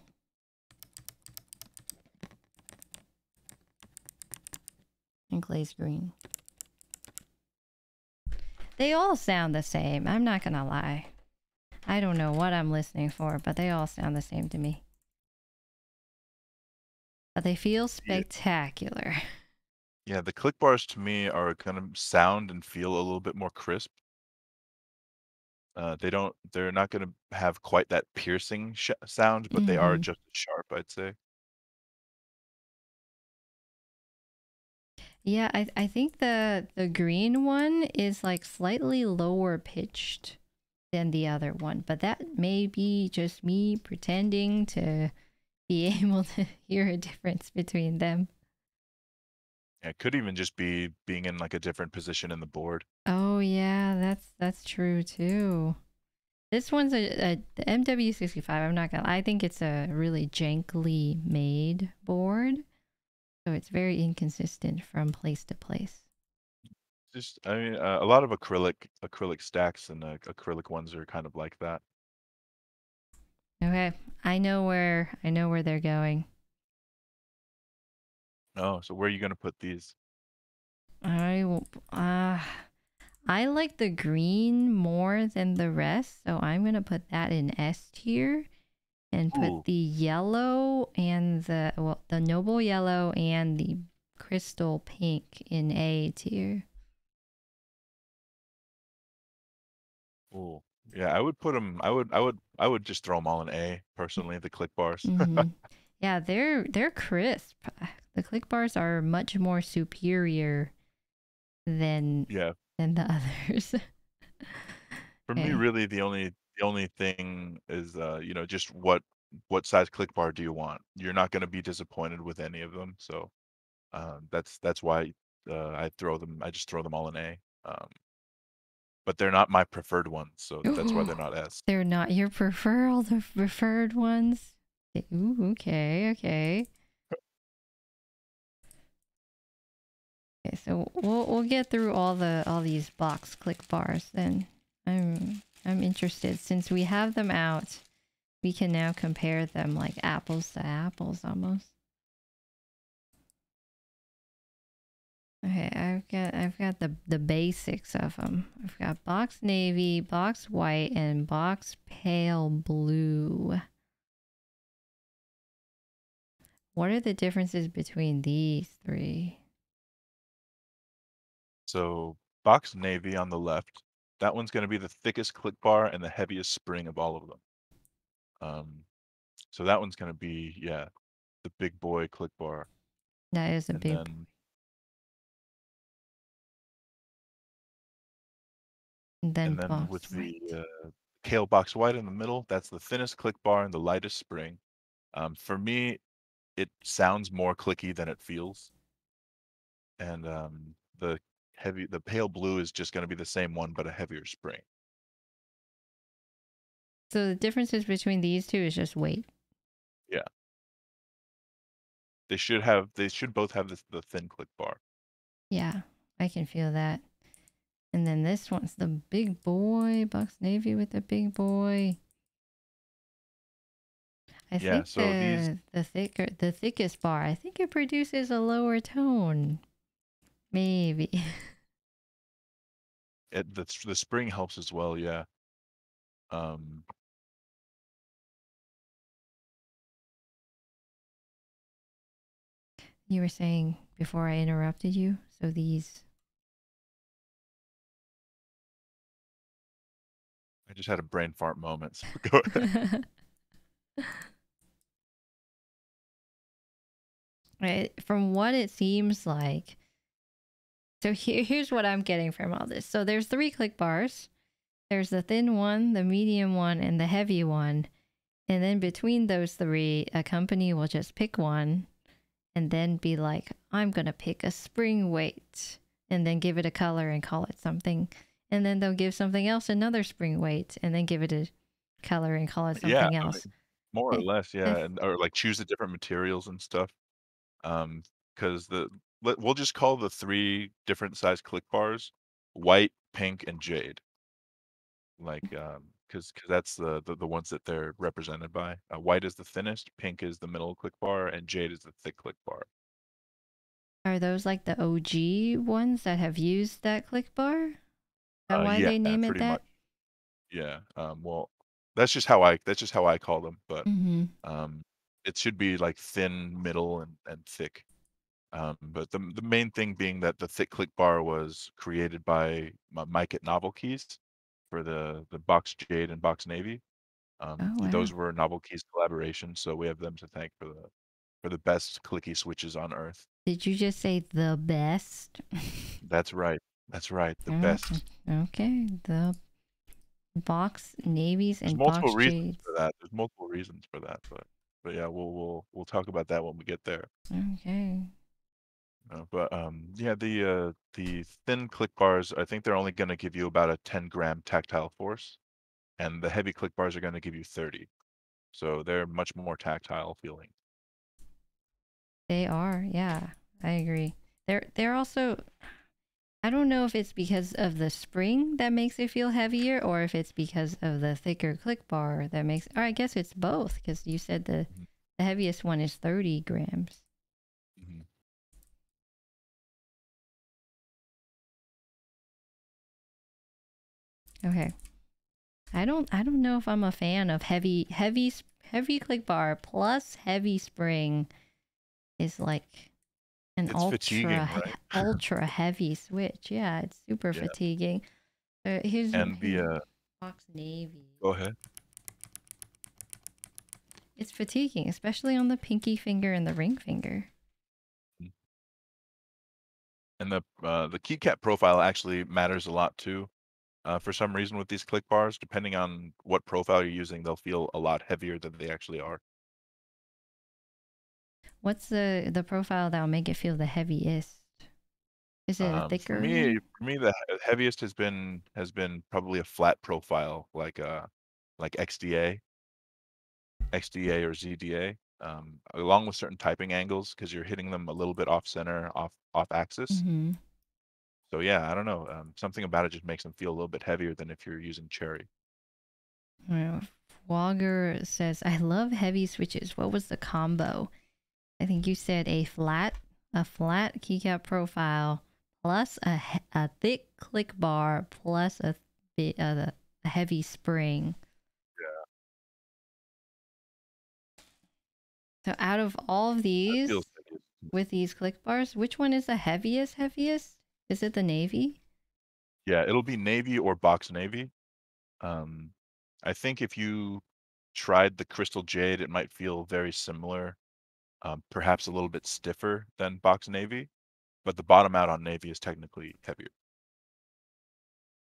And glaze green. They all sound the same. I'm not gonna lie. I don't know what I'm listening for, but they all sound the same to me. But they feel spectacular. [laughs] Yeah, the click bars to me are gonna sound and feel a little bit more crisp. Uh, they don't. They're not gonna have quite that piercing sh sound, but they are Mhm. just as sharp, I'd say. Yeah, I I think the the green one is like slightly lower pitched than the other one, but that may be just me pretending to be [laughs] able to hear a difference between them. It could even just be being in like a different position in the board. Oh yeah, that's that's true too. This one's a, a MW65. I'm not gonna. I think it's a really jankly made board, so it's very inconsistent from place to place. Just, I mean, uh, a lot of acrylic acrylic stacks and uh, acrylic ones are kind of like that. Okay, I know where I know where they're going. Oh, so where are you gonna put these? I. Uh, I like the green more than the rest, so I'm gonna put that in S tier, and put Ooh. the yellow and the well, the noble yellow and the crystal pink in A tier. Ooh. Yeah, I would put them. I would. I would. I would just throw them all in A personally. The click bars. Mhm. [laughs] yeah, they're they're crisp. The click bars are much more superior than Yeah. than the [laughs] others. For me, really, the only the only thing is, uh, you know, just what what size click bar do you want? You're not gonna be disappointed with any of them. So, um, that's that's why uh, I throw them. I just throw them all in A. Um, but they're not my preferred ones, so that's why they're not S. They're not your preferred the preferred ones. Ooh, okay, okay. Okay, so we'll we'll get through all the all these box click bars then. I'm I'm interested since we have them out. We can now compare them like apples to apples almost. Okay, I've got I've got the the basics of them. I've got box navy, box white, and box pale blue. What are the differences between these three? So box navy on the left, that one's going to be the thickest click bar and the heaviest spring of all of them. Um, so that one's going to be yeah, the big boy click bar, That is a and big. then and then and then box with the uh, kailh box white in the middle, that's the thinnest click bar and the lightest spring. Um, for me, it sounds more clicky than it feels, and um, the heavy the pale blue is just going to be the same one but a heavier spring. So the differences between these two is just weight. Yeah. They should have they should both have this the thin click bar. Yeah, I can feel that. And then this one's the big boy, Box Navy with the big boy. I Yeah, think so the these- the thicker the thickest bar, I think it produces a lower tone. Maybe. [laughs] It, the the spring helps as well. Yeah. Um, You were saying before I interrupted you, so these I just had a brain fart moment. So [laughs] go ahead. [laughs] right from what it seems like so here, here's what i'm getting from all this. So there's three click bars. There's the thin one the medium one and the heavy one. And then between those three a company will just pick one and then be like i'm gonna pick a spring weight and then give it a color and call it something. And then they'll give something else another spring weight and then give it a color and call it something Yeah, else. More or less, yeah, and or like choose the different materials and stuff. Um, because the let, we'll just call the three different size click bars white, pink, and jade. Like, um, because because that's the, the the ones that they're represented by. Uh, white is the thinnest, pink is the middle click bar, and jade is the thick click bar. Are those like the OG ones that have used that click bar? Is that Uh, why yeah, they name it that? much. Yeah. Um. Well, that's just how I that's just how I call them. But Mm-hmm. um, it should be like thin, middle, and and thick. Um, but the the main thing being that the thick click bar was created by Mike at NovelKeys for the the Box Jade and Box Navy. Um, Oh, th- those were NovelKeys collaborations, so we have them to thank for the for the best clicky switches on Earth. Did you just say the best? That's right. That's right. The Oh, best. Okay, the box navies There's and multiple box reasons jades. for that. There's multiple reasons for that, but but yeah, we'll we'll we'll talk about that when we get there. Okay. Uh, but um, yeah, the uh, the thin click bars, I think they're only going to give you about a 10 gram tactile force, and the heavy click bars are going to give you 30. So they're much more tactile feeling. They are, yeah, I agree. They're they're also I don't know if it's because of the spring that makes it feel heavier or if it's because of the thicker click bar that makes or I guess it's both because you said the Mhm. the heaviest one is 30 grams. Okay. I don't I don't know if I'm a fan of heavy heavy heavy click bar plus heavy spring is like an It's ultra right? [laughs] ultra heavy switch. Yeah, it's super Yeah. fatiguing. Uh, here's And the uh, Box Navy. go ahead. It's fatiguing, especially on the pinky finger and the ring finger. And the uh, the keycap profile actually matters a lot too. Uh, for some reason with these click bars, depending on what profile you're using, they'll feel a lot heavier than they actually are. What's the the profile that'll make it feel the heaviest? Is it a Um, thicker? for me, for me, the heaviest has been has been probably a flat profile, like uh, like XDA, XDA or ZDA, um, along with certain typing angles, because you're hitting them a little bit off center, off off axis. Mhm. So yeah, I don't know, um, something about it just makes them feel a little bit heavier than if you're using cherry. Flogger says, I love heavy switches. What was the combo? I think you said a flat, a flat keycap profile plus a, a thick click bar plus a, uh, a heavy spring. Yeah. So out of all of these, with these click bars, which one is the heaviest, heaviest? Is it the navy? Yeah, it'll be navy or box navy. Um, I think if you tried the crystal jade, it might feel very similar, um, perhaps a little bit stiffer than box navy, but the bottom out on navy is technically heavier.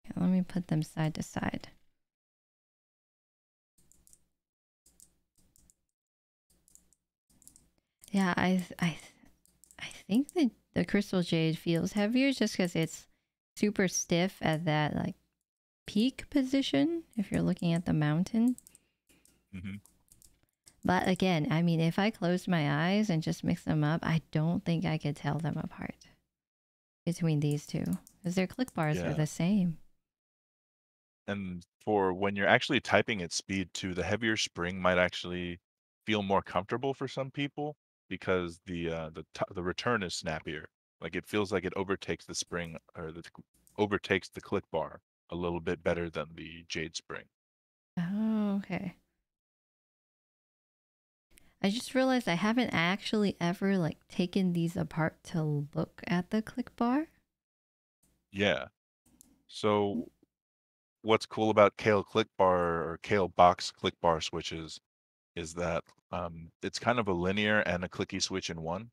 Okay, let me put them side to side. Yeah, I I I think the the crystal jade feels heavier just because it's super stiff at that like peak position if you're looking at the mountain. hmm But again, I mean, if I closed my eyes and just mix them up, I don't think I could tell them apart between these two. because their click bars are the same. And for when you're actually typing at speed too, the heavier spring might actually feel more comfortable for some people because the uh, the t- the return is snappier. Like it feels like it overtakes the spring or the overtakes the click bar a little bit better than the jade spring. Oh, okay. I just realized I haven't actually ever like taken these apart to look at the click bar. Yeah. So what's cool about Kailh click bar or Kailh box click bar switches is that um, it's kind of a linear and a clicky switch in one.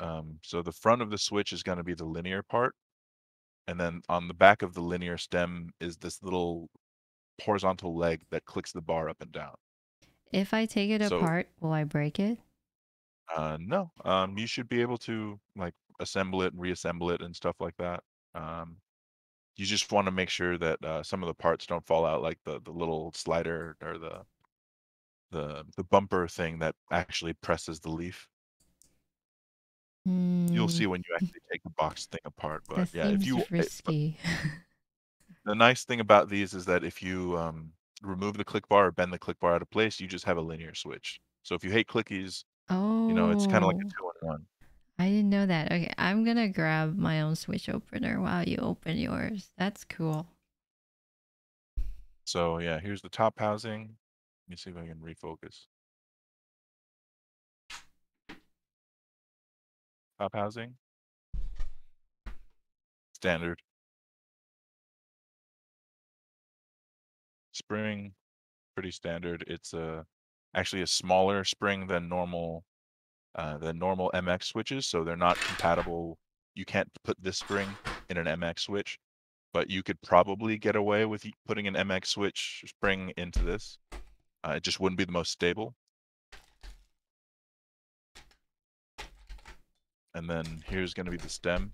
Um, so the front of the switch is going to be the linear part, and then on the back of the linear stem is this little horizontal leg that clicks the bar up and down. If I take it So- apart, will I break it? Uh, no, um, you should be able to like assemble it and reassemble it and stuff like that. Um, you just want to make sure that uh, some of the parts don't fall out, like the the little slider or the the the bumper thing that actually presses the leaf. You'll Hmm, see when you actually take the box thing apart. But that yeah, if you it- [laughs] the nice thing about these is that if you um, remove the click bar or bend the click bar out of place, you just have a linear switch. So if you hate clickies, oh, you know it's kind of like a two in one. I didn't know that. Okay, I'm gonna grab my own switch opener while you open yours. That's cool. So yeah, here's the top housing. Let me see if I can refocus. Top housing. Standard. Spring, pretty standard. It's a actually a smaller spring than normal uh, than normal MX switches, so they're not compatible. You can't put this spring in an MX switch, but you could probably get away with putting an MX switch spring into this. Uh, it just wouldn't be the most stable. And then here's going to be the stem.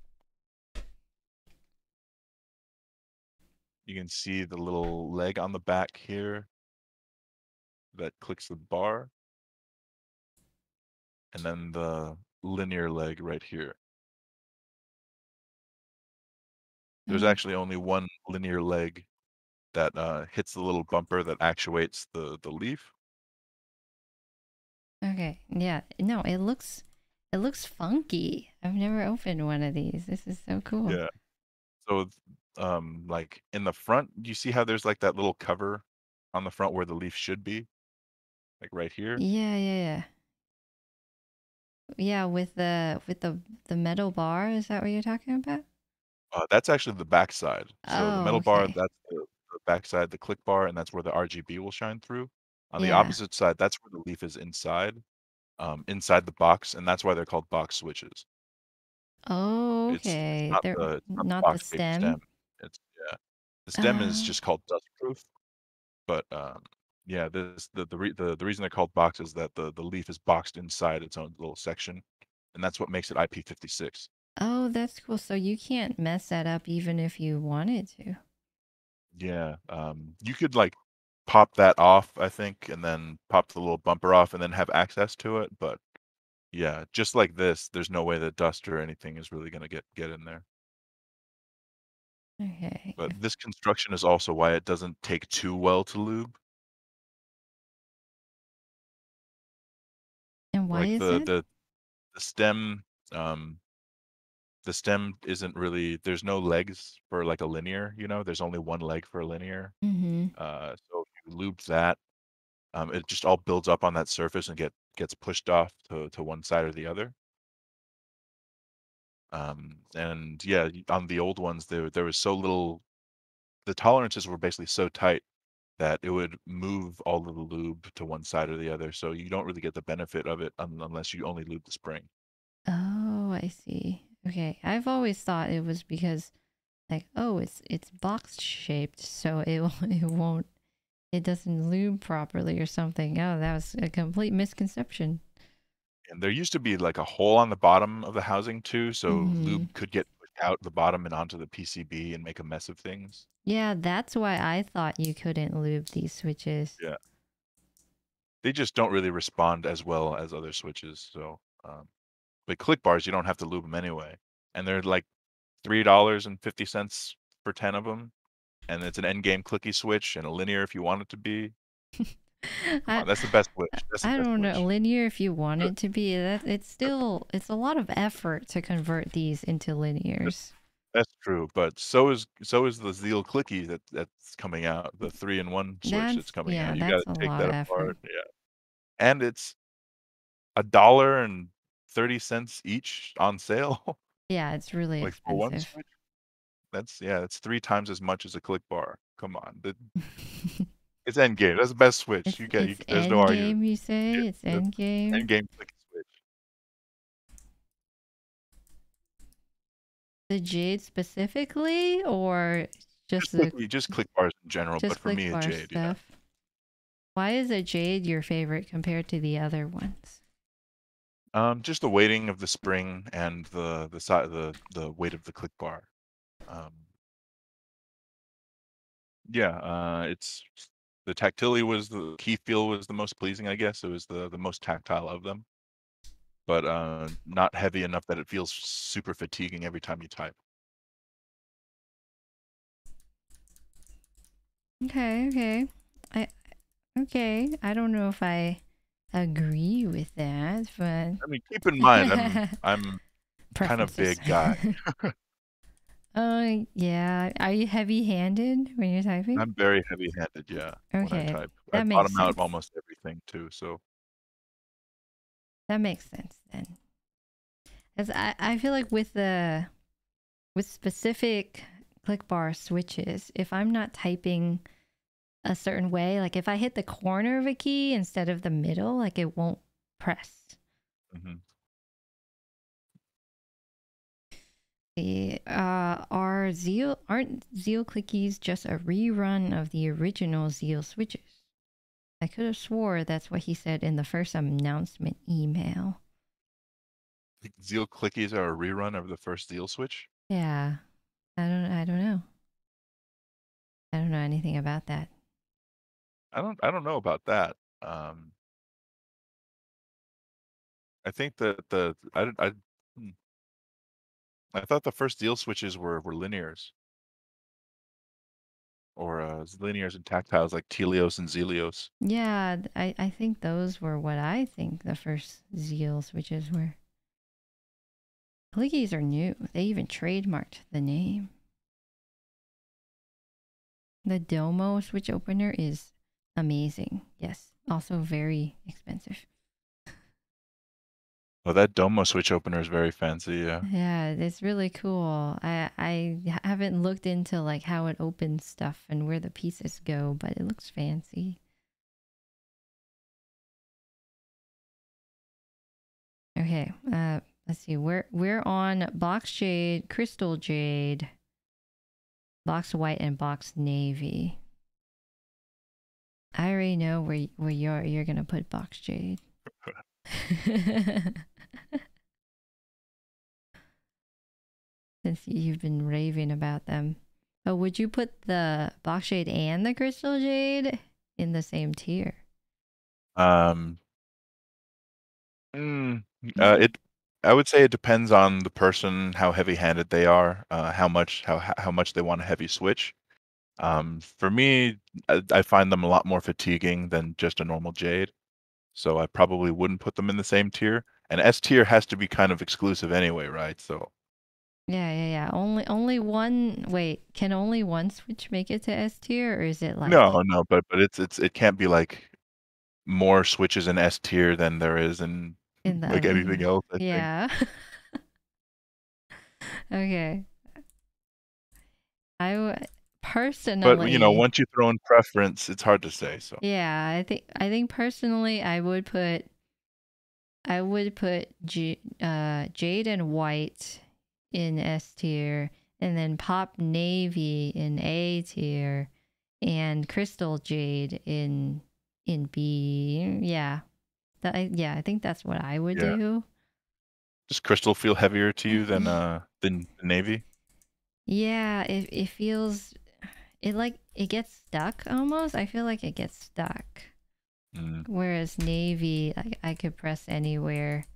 You can see the little leg on the back here that clicks the bar. And then the linear leg right here. There's Oh, actually only one linear leg that uh, hits the little bumper that actuates the, the leaf. okay, yeah. No, it looks it looks funky. I've never opened one of these. This is so cool. Yeah. So, um, like in the front, you see how there's like that little cover on the front where the leaf should be, like right here. Yeah, yeah, yeah. Yeah, with the with the the metal bar, is that what you're talking about? Uh, that's actually the back side. So the Oh, metal bar, that's the, the back side, the click bar, and that's where the RGB will shine through. On the Yeah. opposite side, that's where the leaf is inside, um, inside the box, and that's why they're called box switches. Oh, It's, it's okay. not They're the it's not the not the box stem. stem. It's yeah. The stem is Oh, just called dustproof, but um, yeah, this the the, re- the the reason they're called box is that the the leaf is boxed inside its own little section, and that's what makes it IP56. oh, that's cool. So you can't mess that up even if you wanted to. Yeah, um, you could like pop that off, I think, and then pop the little bumper off, and then have access to it. But yeah, just like this, there's no way that dust or anything is really gonna get get in there. Okay. But this construction is also why it doesn't take too well to lube. And why Like is the that? the the stem, um, the stem isn't really there's no legs for like a linear, you know, there's only one leg for a linear. Mm-hmm. Uh, so if you lube that, um, it just all builds up on that surface and get gets pushed off to to one side or the other. Um, and yeah, on the old ones, there there was so little. The tolerances were basically so tight that it would move all of the lube to one side or the other. So you don't really get the benefit of it un- unless you only lube the spring. Oh, I see. Okay. I've always thought it was because like, oh, it's it's box shaped, so it [laughs] it won't it doesn't lube properly or something. Oh, that was a complete misconception. And there used to be like a hole on the bottom of the housing too, so Mhm. lube could get out the bottom and onto the PCB and make a mess of things. Yeah, that's why I thought you couldn't lube these switches. Yeah. They just don't really respond as well as other switches. So, um, but click bars, you don't have to lube them anyway, and they're like three dollars and fifty cents for ten of them, and it's an end game clicky switch and a linear if you want it to be. [laughs] I, Oh, that's the best switch. That's the I best don't know switch. linear if you want it to be that it's still it's a lot of effort to convert these into linears. That's true, but so is so is the Zeal clicky that that's coming out. The three in one switch That's that's coming yeah, out. You got to take that apart. Yeah, and it's a dollar and thirty cents each on sale, [laughs] Yeah, it's really like for one expensive. switch. That's yeah, it's three times as much as a click bar. Come on, the, [laughs] it's end game. That's the best switch. it's you get. You, there's end no argument. game, you say? Yeah, it's end game. End game clicky switch. The Jade specifically, or just Just the just click bars in general, but for me, a Jade. Yeah. stuff? Why is a Jade your favorite compared to the other ones? Um, just the weighting of the spring and the the size the the weight of the click bar. Um, yeah, uh, it's the tactility was the key feel was the most pleasing, I guess. It was the the most tactile of them, but uh, not heavy enough that it feels super fatiguing every time you type. Okay, okay. I okay. I don't know if I agree with that, but I mean, keep in mind, I'm [laughs] I'm kind of big guy. Oh [laughs] yeah. Are you heavy-handed when you're typing? I'm very heavy-handed, yeah, when I Okay, type. that I makes bottom out sense. almost everything too, so That makes sense then. As I, I feel like with the with specific click bar switches, if I'm not typing a certain way, like if I hit the corner of a key instead of the middle, like it won't press. mhm. The uh are Zeal aren't Zeal clickies just a rerun of the original Zeal switches? I could have swore that's what he said in the first announcement email. Zeal clickies are a rerun of the first Zeal switch. Yeah. I don't I don't know. I don't know anything about that. I don't I don't know about that. Um, I think that the I I hmm. I thought the first Zeal switches were were linears or uh, linears and tactiles like Tealios and Zealios. Yeah, I, I think those were what I think the first Zeal switches were. Clickies are new. They even trademarked the name. The Domo switch opener is amazing. Yes. Also very expensive. Oh, that Domo switch opener is very fancy. Yeah, Yeah, it's really cool. I I haven't looked into like how it opens stuff and where the pieces go, but it looks fancy. Okay, uh let's see. We're we're on box jade, crystal jade, box white and box navy. I already know where where you're you're going to put box jade. [laughs] Since you've been raving about them. But would you put the box jade and the crystal jade in the same tier? Um, mm, uh, it. I would say it depends on the person, how heavy-handed they are, uh, how much how how how much they want a heavy switch. Um, for me, I, I find them a lot more fatiguing than just a normal Jade, so I probably wouldn't put them in the same tier. And S tier has to be kind of exclusive anyway, right? So Yeah, yeah, yeah. Only only one wait, can only one switch make it to S tier or is it like no, no, but but it's it's it can't be like more switches in S tier than there is in in the like anything else. I think. Yeah. [laughs] okay. I w- personally But you know, once you throw in preference, it's hard to say. So Yeah, I think I think personally I would put I would put J- uh, Jade and White in S tier and then Box Navy in A tier and Crystal Jade in in B. Yeah. That, I- yeah, I think that's what I would Yeah. do. does Crystal feel heavier to you than uh than Navy? Yeah, it it feels it like it gets stuck almost. I feel like it gets stuck. Mm. Whereas navy, I, I could press anywhere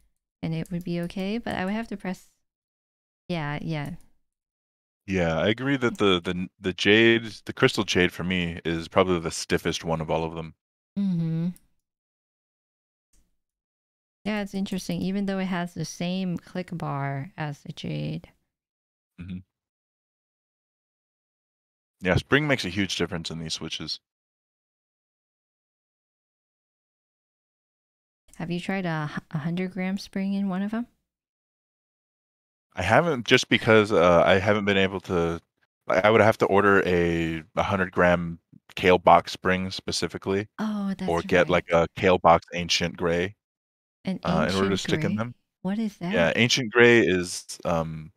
and it would be okay, but I would have to press. Yeah, yeah. Yeah, I agree that the the the jade, the crystal jade for me is probably the stiffest one of all of them. Mm-hmm. Yeah, it's interesting. Even though it has the same click bar as the jade. Yeah, spring makes a huge difference in these switches. Have you tried a, hundred gram spring in one of them? I haven't just because uh, I haven't been able to. I would have to order a 100 gram kailh box spring specifically, Oh, that's or get right. like a kailh box ancient gray An uh, in order to ancient stick in them. What is that? Yeah, ancient gray is um,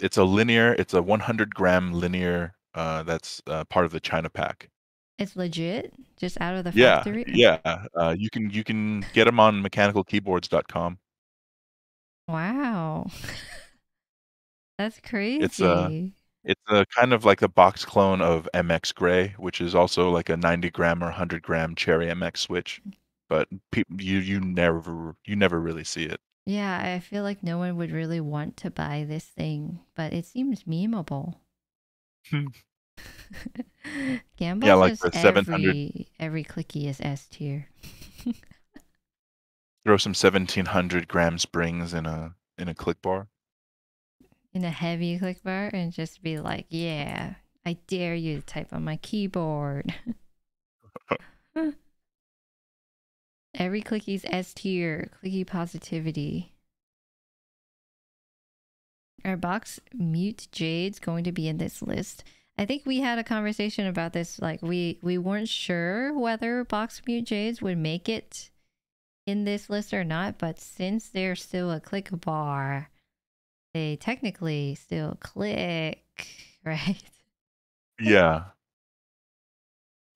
it's a linear. It's a 100 gram linear. Uh, that's uh, part of the China pack. It's legit, just out of the Yeah, factory. yeah. Uh, you can you can get them on mechanicalkeyboards.com. Wow, [laughs] that's crazy. It's a It's a kind of like a box clone of MX Gray, which is also like a 90 gram or 100 gram Cherry MX switch. But peop you you never you never really see it. Yeah, I feel like no one would really want to buy this thing, but it seems memeable. Hmm. [laughs] Gamble Yeah, like the 700 every every clicky is S tier. [laughs] Throw some 1700 gram springs in a in a click bar. in a heavy click bar and just be like, yeah, I dare you to type on my keyboard. [laughs] Every clicky's S tier, clicky positivity. Are box mute jades going to be in this list? I think we had a conversation about this. Like we we weren't sure whether box mute jades would make it in this list or not, but since they're still a click bar, they technically still click, [laughs] right? Yeah.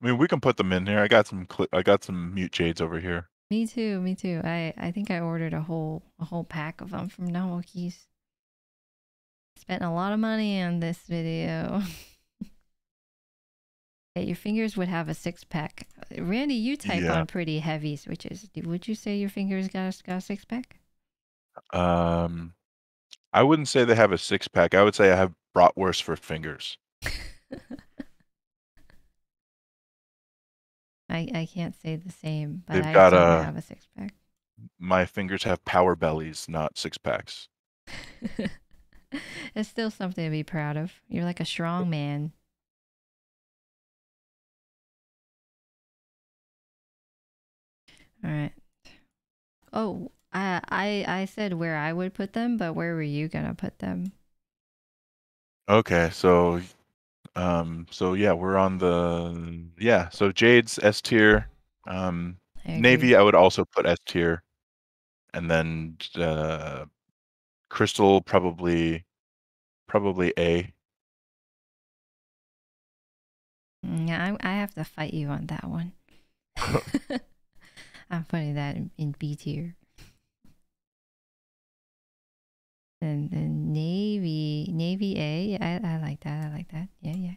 I mean, we can put them in here. I got some cli I got some mute jades over here. Me too, me too. I I think I ordered a whole a whole pack of them from Keys. Spent a lot of money on this video. [laughs] Yeah, your fingers would have a six pack. Randy, you type Yeah. on pretty heavy switches. Would you say your fingers got a, got a six pack? Um, I wouldn't say they have a six pack. I would say I have bratwurst for fingers. [laughs] I I can't say the same, but They've I got a- have a six pack. My fingers have power bellies, not six packs. [laughs] it's still something to be proud of. You're like a strong man. All right. Oh, I I I said where I would put them, but where were you gonna put them? Okay, so um so yeah, we're on the yeah, so Jade's S tier. Um I. Navy I would also put S tier. And then uh Crystal probably probably A. Mm, Yeah, I I have to fight you on that one. [laughs] [laughs] I'm putting that in, in B tier. And then Navy, Navy A. I, I like that. I like that. Yeah, yeah.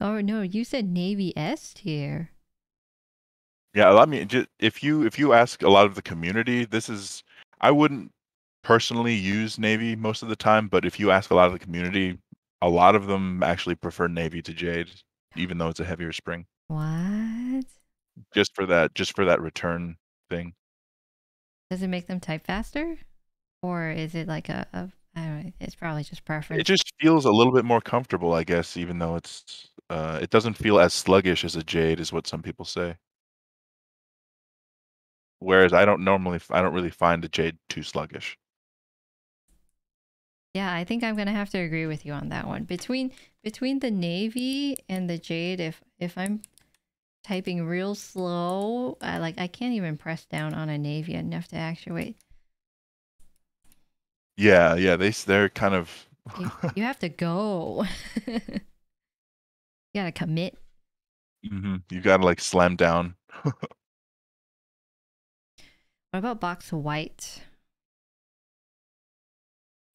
Oh no, you said Navy S tier. Yeah, I mean, ju- if you if you ask a lot of the community, this is I wouldn't personally use Navy most of the time, but if you ask a lot of the community, a lot of them actually prefer Navy to Jade, even though it's a heavier spring, What? just for that just for that return thing. Does it make them type faster, or is it like a, a I don't know. It's probably just preference. It just feels a little bit more comfortable, I guess, even though it's uh it doesn't feel as sluggish as a Jade, is what some people say. Whereas I don't normally I don't really find a Jade too sluggish. Yeah, I think I'm gonna have to agree with you on that one. Between between the navy and the jade, if if I'm typing real slow, I like I can't even press down on a navy enough to actuate. Yeah, yeah, they they're kind of You, [laughs] you have to go. [laughs] you gotta commit. hmm You gotta like slam down. [laughs] What about box white?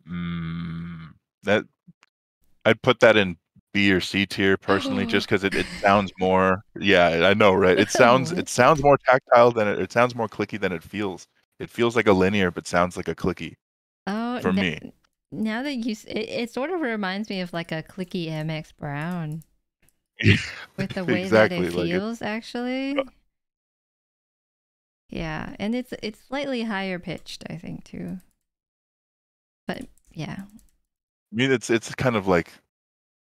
Mm, that I'd put that in B or C tier personally, just because it, it sounds more. Yeah, I know, right? It sounds it sounds more tactile than it, it sounds more clicky than it feels. It feels like a linear, but sounds like a clicky. For na- me. now that you, it, it sort of reminds me of like a clicky MX Brown [laughs] with the way exactly. that it Like it, feels, actually. Yeah, and it's it's slightly higher pitched, I think, too. But yeah, I mean, it's it's kind of like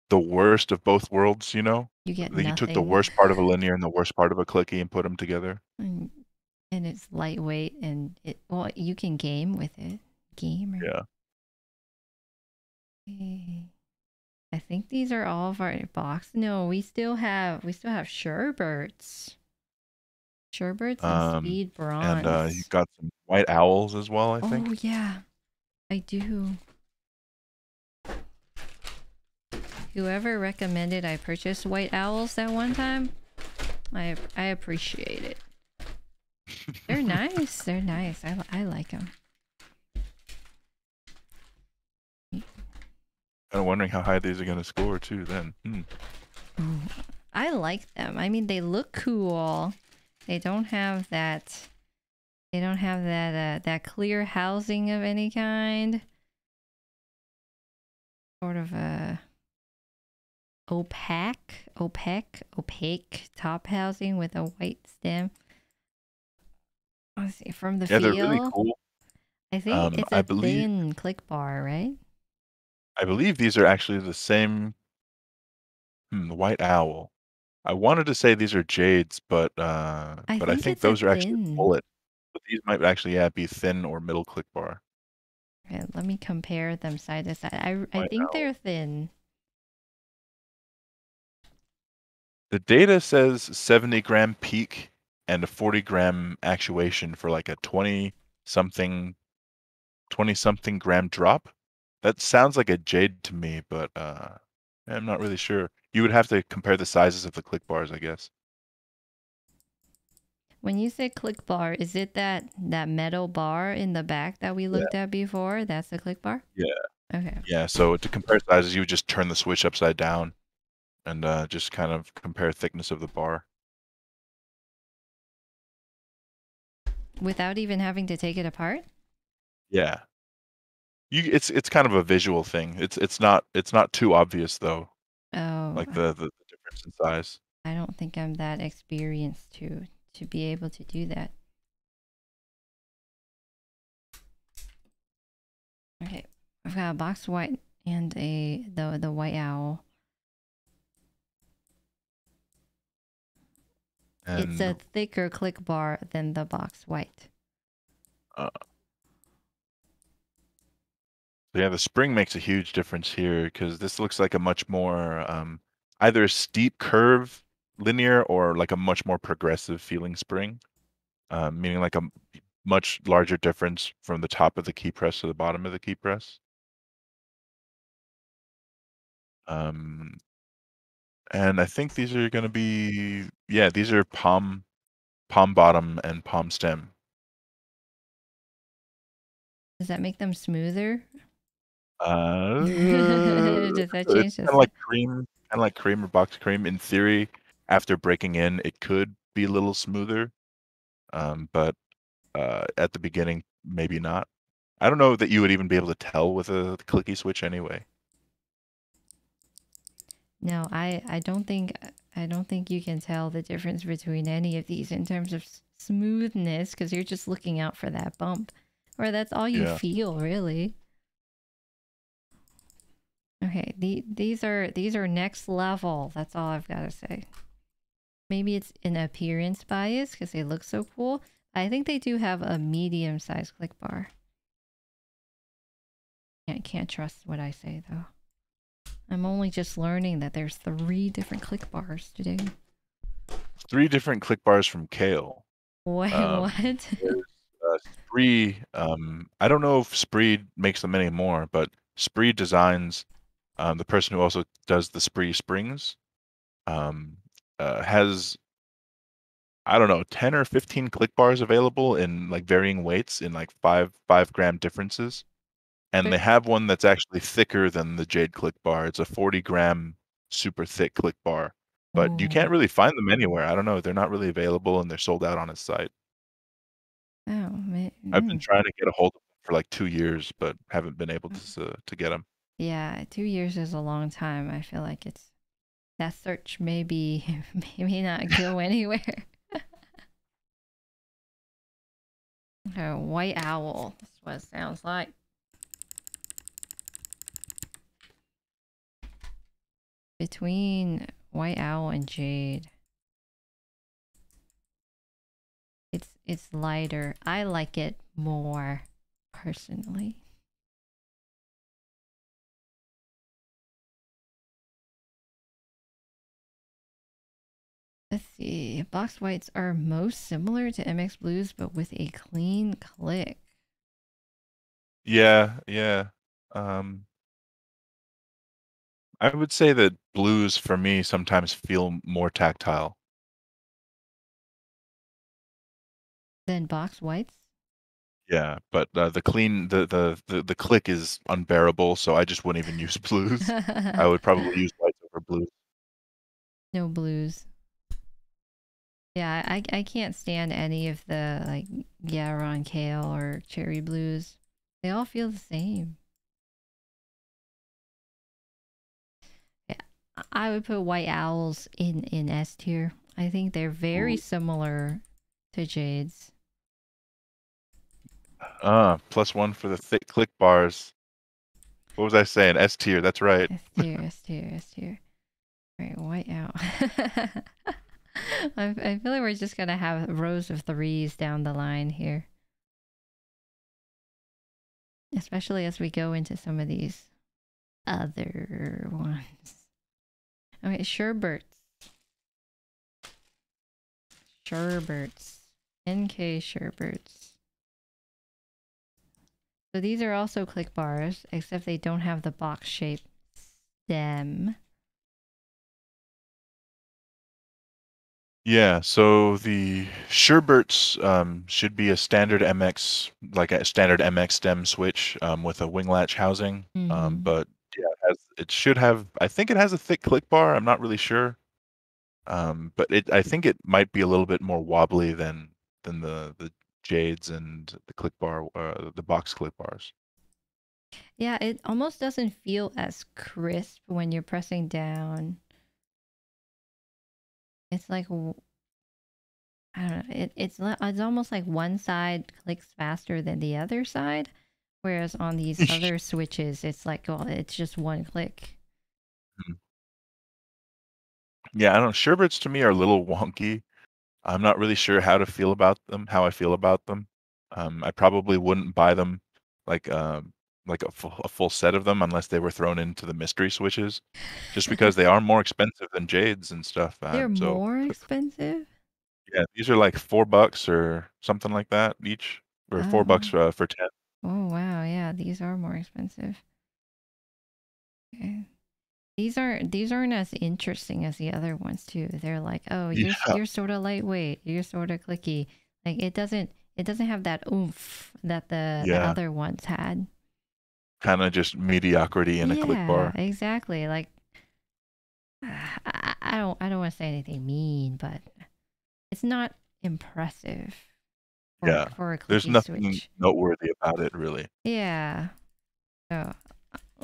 the worst of both worlds, you know? you get you took the worst part of a linear and the worst part of a clicky and put them together. And, and it's lightweight and it well, you can game with it. Gamer. Yeah. Okay. I think these are all of our box. No, we still have we still have Sherberts. Sherberts and Um, Speed Bronze. and uh, you got some white owls as well, I think. Oh yeah, I do. Whoever recommended I purchase white owls that one time, I I appreciate it. [laughs] They're nice. They're nice. I, I like them. Kind of wondering how high these are going to score too. Then, hmm. I like them. I mean, they look cool. They don't have that. They don't have that uh, that clear housing of any kind. Sort of a opaque, opaque, opaque top housing with a white stem. Let's see from the yeah, they're really cool. I think Um, it's I a believe- thin click bar, right? I believe these are actually the same. Hmm, the white owl. I wanted to say these are jades, but uh, I but I think think it's a those are actually thin. bullet. But these might actually yeah be thin or middle click bar. Okay, let me compare them side to side. I I White think owl. they're thin. The data says 70 gram peak and a 40 gram actuation for like a 20 something 20 something gram drop. That sounds like a jade to me, but uh I'm not really sure. You would have to compare the sizes of the click bars, I guess. When you say click bar, is it that that metal bar in the back that we looked at before? That's the click bar? Yeah. Okay. Yeah, so to compare sizes, you would just turn the switch upside down and uh, just kind of compare thickness of the bar. Without even having to take it apart? Yeah. You it's it's kind of a visual thing. It's it's not it's not too obvious though, Oh, like uh the the, the difference in size. I don't think I'm that experienced to to be able to do that. Okay, I've got a box white and a the the white owl. And it's a thicker click bar than the box white. Uh, yeah, the spring makes a huge difference here because this looks like a much more um, either a steep curve linear or like a much more progressive feeling spring, um, meaning like a much larger difference from the top of the key press to the bottom of the key press. Um, and I think these are going to be yeah, these are palm palm bottom and palm stem. Does that make them smoother? Uh, Does that change it's kind of like cream, kind of like cream or box cream. In theory, after breaking in, it could be a little smoother, um, but uh, at the beginning, maybe not. I don't know that you would even be able to tell with a clicky switch anyway. No, I I don't think I don't think you can tell the difference between any of these in terms of smoothness because you're just looking out for that bump, or that's all you Yeah. feel really. Okay, the, these are these are next level. That's all I've got to say. Maybe it's an appearance bias because they look so cool. I think they do have a medium sized click bar. I can't trust what I say though. I'm only just learning that there's three different click bars today. Three different click bars from Kailh. Wait, [laughs] Um, what? Uh, Spree. Um, I don't know if Spree makes them anymore, but Spree Designs, um, the person who also does the Spree Springs, um, uh, has I don't know, 10 or 15 click bars available in like varying weights in like five five gram differences. And they have one that's actually thicker than the Jade click bar. It's a 40 gram super thick click bar. But you can't really find them anywhere. I don't know. They're not really available and they're sold out on his site. Oh, man. I've been trying to get a hold of them for like two years, but haven't been able to Mm. to get them. Yeah, two years is a long time. I feel like it's that search may be [laughs] may not go [laughs] anywhere. [laughs] A white owl. That's what it sounds like. Between white owl and jade. It's it's lighter. I like it more personally. Let's see. Box whites are most similar to MX blues, but with a clean click. Yeah, yeah. Um, I would say that blues for me sometimes feel more tactile. Than box whites. Yeah, but uh, the clean the, the the the click is unbearable, so I just wouldn't even use [laughs] blues. I would probably [laughs] use whites over blues. no blues. Yeah, I I can't stand any of the like Gateron Kailh or Cherry Blues. They all feel the same. Yeah, I- would put White Owls in in S tier. I think they're very Ooh. similar to Jades. Ah, plus one for the thick click bars. What was I saying? S tier. That's right. S tier, S tier, S tier. Right, White Owl. [laughs] [laughs] I, feel like we're just gonna have rows of threes down the line here. Especially as we go into some of these other ones. Okay, Sherberts. Sherberts. NK Sherberts. So these are also click bars, except they don't have the box shape stem. Yeah, so the Sherberts um, should be a standard MX, like a standard MX stem switch um, with a wing latch housing. Um, Mhm. but yeah, it, has, it should have. I think it has a thick click bar. I'm not really sure. Um, but it, I think it might be a little bit more wobbly than than the the Jades and the click bar, uh, the box click bars. Yeah, it almost doesn't feel as crisp when you're pressing down. It's like I don't know. It, it's it's almost like one side clicks faster than the other side, whereas on these [laughs] other switches, it's like well, it's just one click. Yeah, I don't. Sherberts to me are a little wonky. I'm not really sure how to feel about them. How I feel about them. Um, I probably wouldn't buy them like um like a full, a full set of them unless they were thrown into the mystery switches, just [laughs] because they are more expensive than Jades and stuff. They're so more expensive. yeah, these are like four bucks or something like that each, or four bucks Oh. uh, for ten. Oh wow, yeah, these are more expensive. Okay. These are these aren't as interesting as the other ones too. They're like, oh, you're Yeah. you're sort of lightweight, you're sort of clicky. Like it doesn't it doesn't have that oomph that the, the other ones had. Kind of just mediocrity in a click yeah, bar. exactly. Like [sighs] I, I don't I don't want to say anything mean, but it's not impressive. For, Yeah, for There's nothing switch. noteworthy about it, really. Yeah. So uh,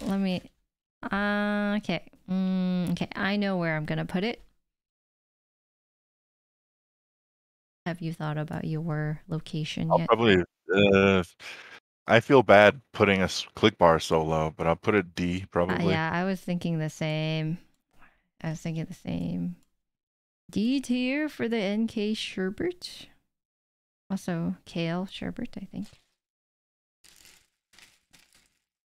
let me. Uh, okay. Mm, okay. I know where I'm gonna put it. Have you thought about your location I'll yet? probably. Uh, I feel bad putting a click bar so low, but I'll put it D Uh, probably. yeah, I was thinking the same. I was thinking the same. D tier for the NK Sherbert. Also, kailh Sherbert, I think.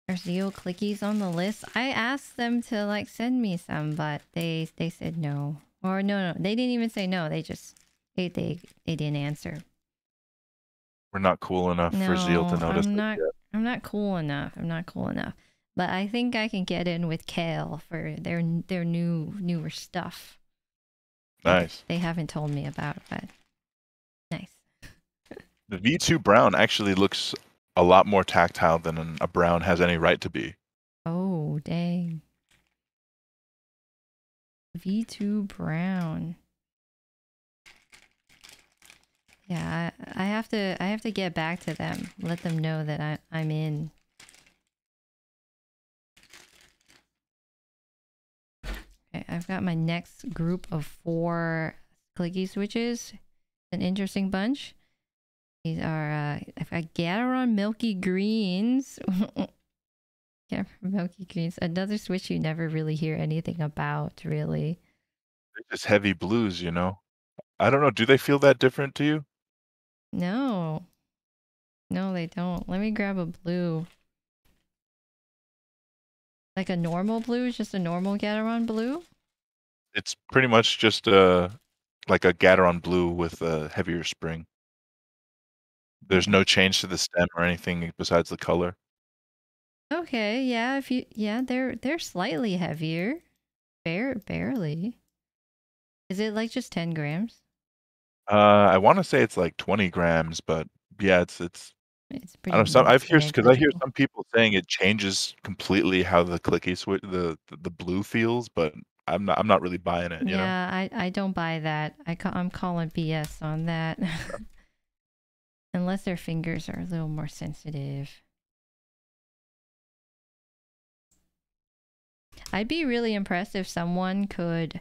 There's Zeal clickies on the list. I asked them to like send me some, but they they said no. Or no, no, they didn't even say no. They just they they, they didn't answer. We're not cool enough for Zeal to No, notice. I'm not. I'm not cool enough. I'm not cool enough. But I think I can get in with Kailh for their their new newer stuff. Nice. They haven't told me about, but nice. [laughs] The V2 brown actually looks a lot more tactile than a brown has any right to be. Oh dang. V2 Brown. Yeah, I, I have to I have to get back to them. Let them know that I I'm in. Okay, I've got my next group of four clicky switches. An interesting bunch. These are uh I've got Milky Greens. [laughs] yeah, Milky Greens. Another switch you never really hear anything about, really. They're just heavy blues, you know. I don't know. Do they feel that different to you? No. No, they don't. Let me grab a blue. Like a normal blue, just a normal Gateron blue? It's pretty much just a like a Gateron blue with a heavier spring. There's no change to the stem or anything besides the color. Okay, yeah, if you yeah, they're they're slightly heavier. Bare barely. Is it like just 10 grams? Uh, I want to say it's like 20 grams, but yeah, it's it's. It's I pretty don't know. Some I've it's heard because I hear negligible. some people saying it changes completely how the clicky switch the the the blue feels, but I'm not I'm not really buying it. You know. Yeah, I I don't buy that. I ca- I'm calling BS on that. [laughs] Unless their fingers are a little more sensitive. I'd be really impressed if someone could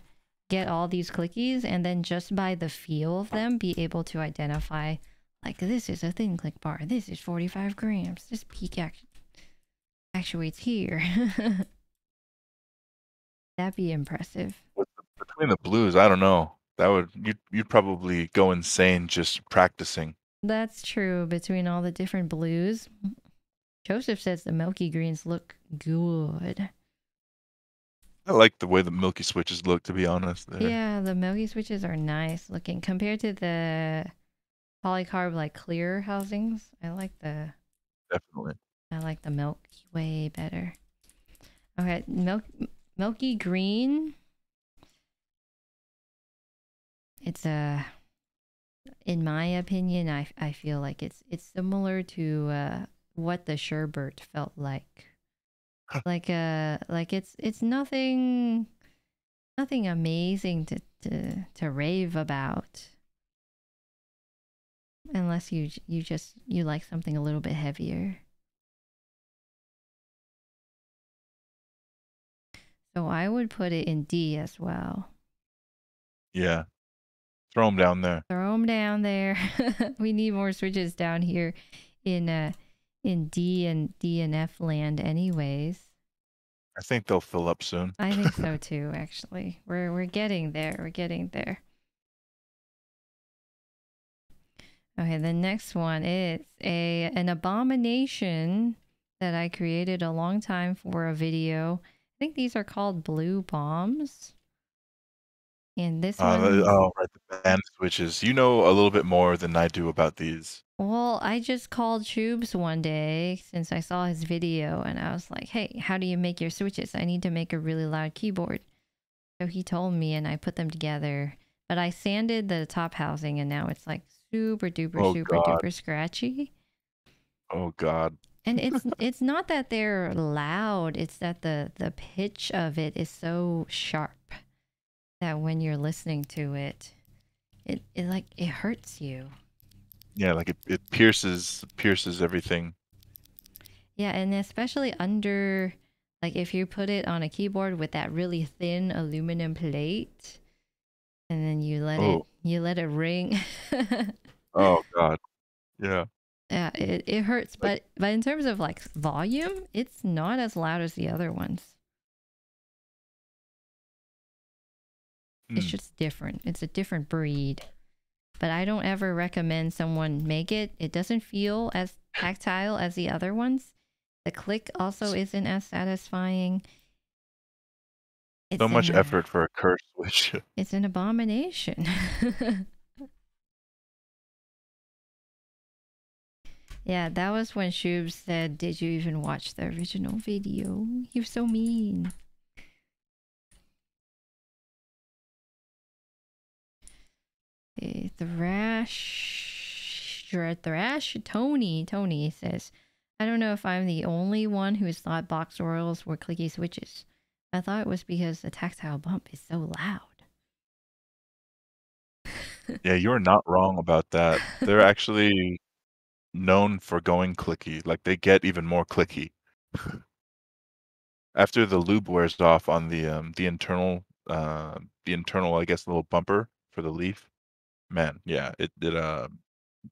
get all these clickies and then just by the feel of them be able to identify like this is a thin click bar, this is 45 grams, this peak act- actuates here. [laughs] That'd be impressive. Between the blues, I don't know. That would you'd you'd probably go insane just practicing. That's true. Between all the different blues, Joseph says the milky greens look good. I like the way the milky switches look. To be honest, Yeah, the milky switches are nice looking compared to the polycarb like clear housings. I like the definitely. I like the Milky way better. Okay, milk milky green. It's a in my opinion, I I feel like it's it's similar to uh what the sherbet felt like. [laughs] like uh like it's it's nothing nothing amazing to to to rave about. Unless you you just you like something a little bit heavier. So I would put it in D as well. Yeah. Throw them down there. Throw them down there. [laughs] we need more switches down here in uh in D and D and F land anyways. I think they'll fill up soon. I think so [laughs] too, actually. We're we're getting there. We're getting there. Okay, the next one is a an abomination that I created a long time for a video. I think these are called blue bombs. And this Uh, one, oh, right, the band switches. You know a little bit more than I do about these. well, I just called Tubes one day since I saw his video and I was like, hey, how do you make your switches? I need to make a really loud keyboard. So he told me and I put them together. But I sanded the top housing and now it's like super duper Oh, super God. duper scratchy. Oh God. And it's [laughs] it's not that they're loud, it's that the the pitch of it is so sharp that when you're listening to it, it, it like it hurts you. Yeah, like it, it pierces pierces everything. Yeah, and especially under like if you put it on a keyboard with that really thin aluminum plate and then you let it Oh. you let it ring. [laughs] Oh God. Yeah. yeah, it, it hurts, but but in terms of like volume, it's not as loud as the other ones. It's Hmm. just different. It's a different breed. But I don't ever recommend someone make it. It doesn't feel as tactile as the other ones. The click also isn't as satisfying. It's so much effort for a curse [laughs] switch. It's an abomination. [laughs] yeah, that was when Shub said, Did you even watch the original video? You're so mean. Okay, Thrash. Thrash Tony. Tony says, I don't know if I'm the only one who's thought box royals were clicky switches. I thought it was because the tactile bump is so loud. [laughs] Yeah, you're not wrong about that. They're [laughs] actually known for going clicky. Like they get even more clicky. [laughs] After the lube wears off on the um the internal uh the internal I guess little bumper for the leaf, man, yeah, it it uh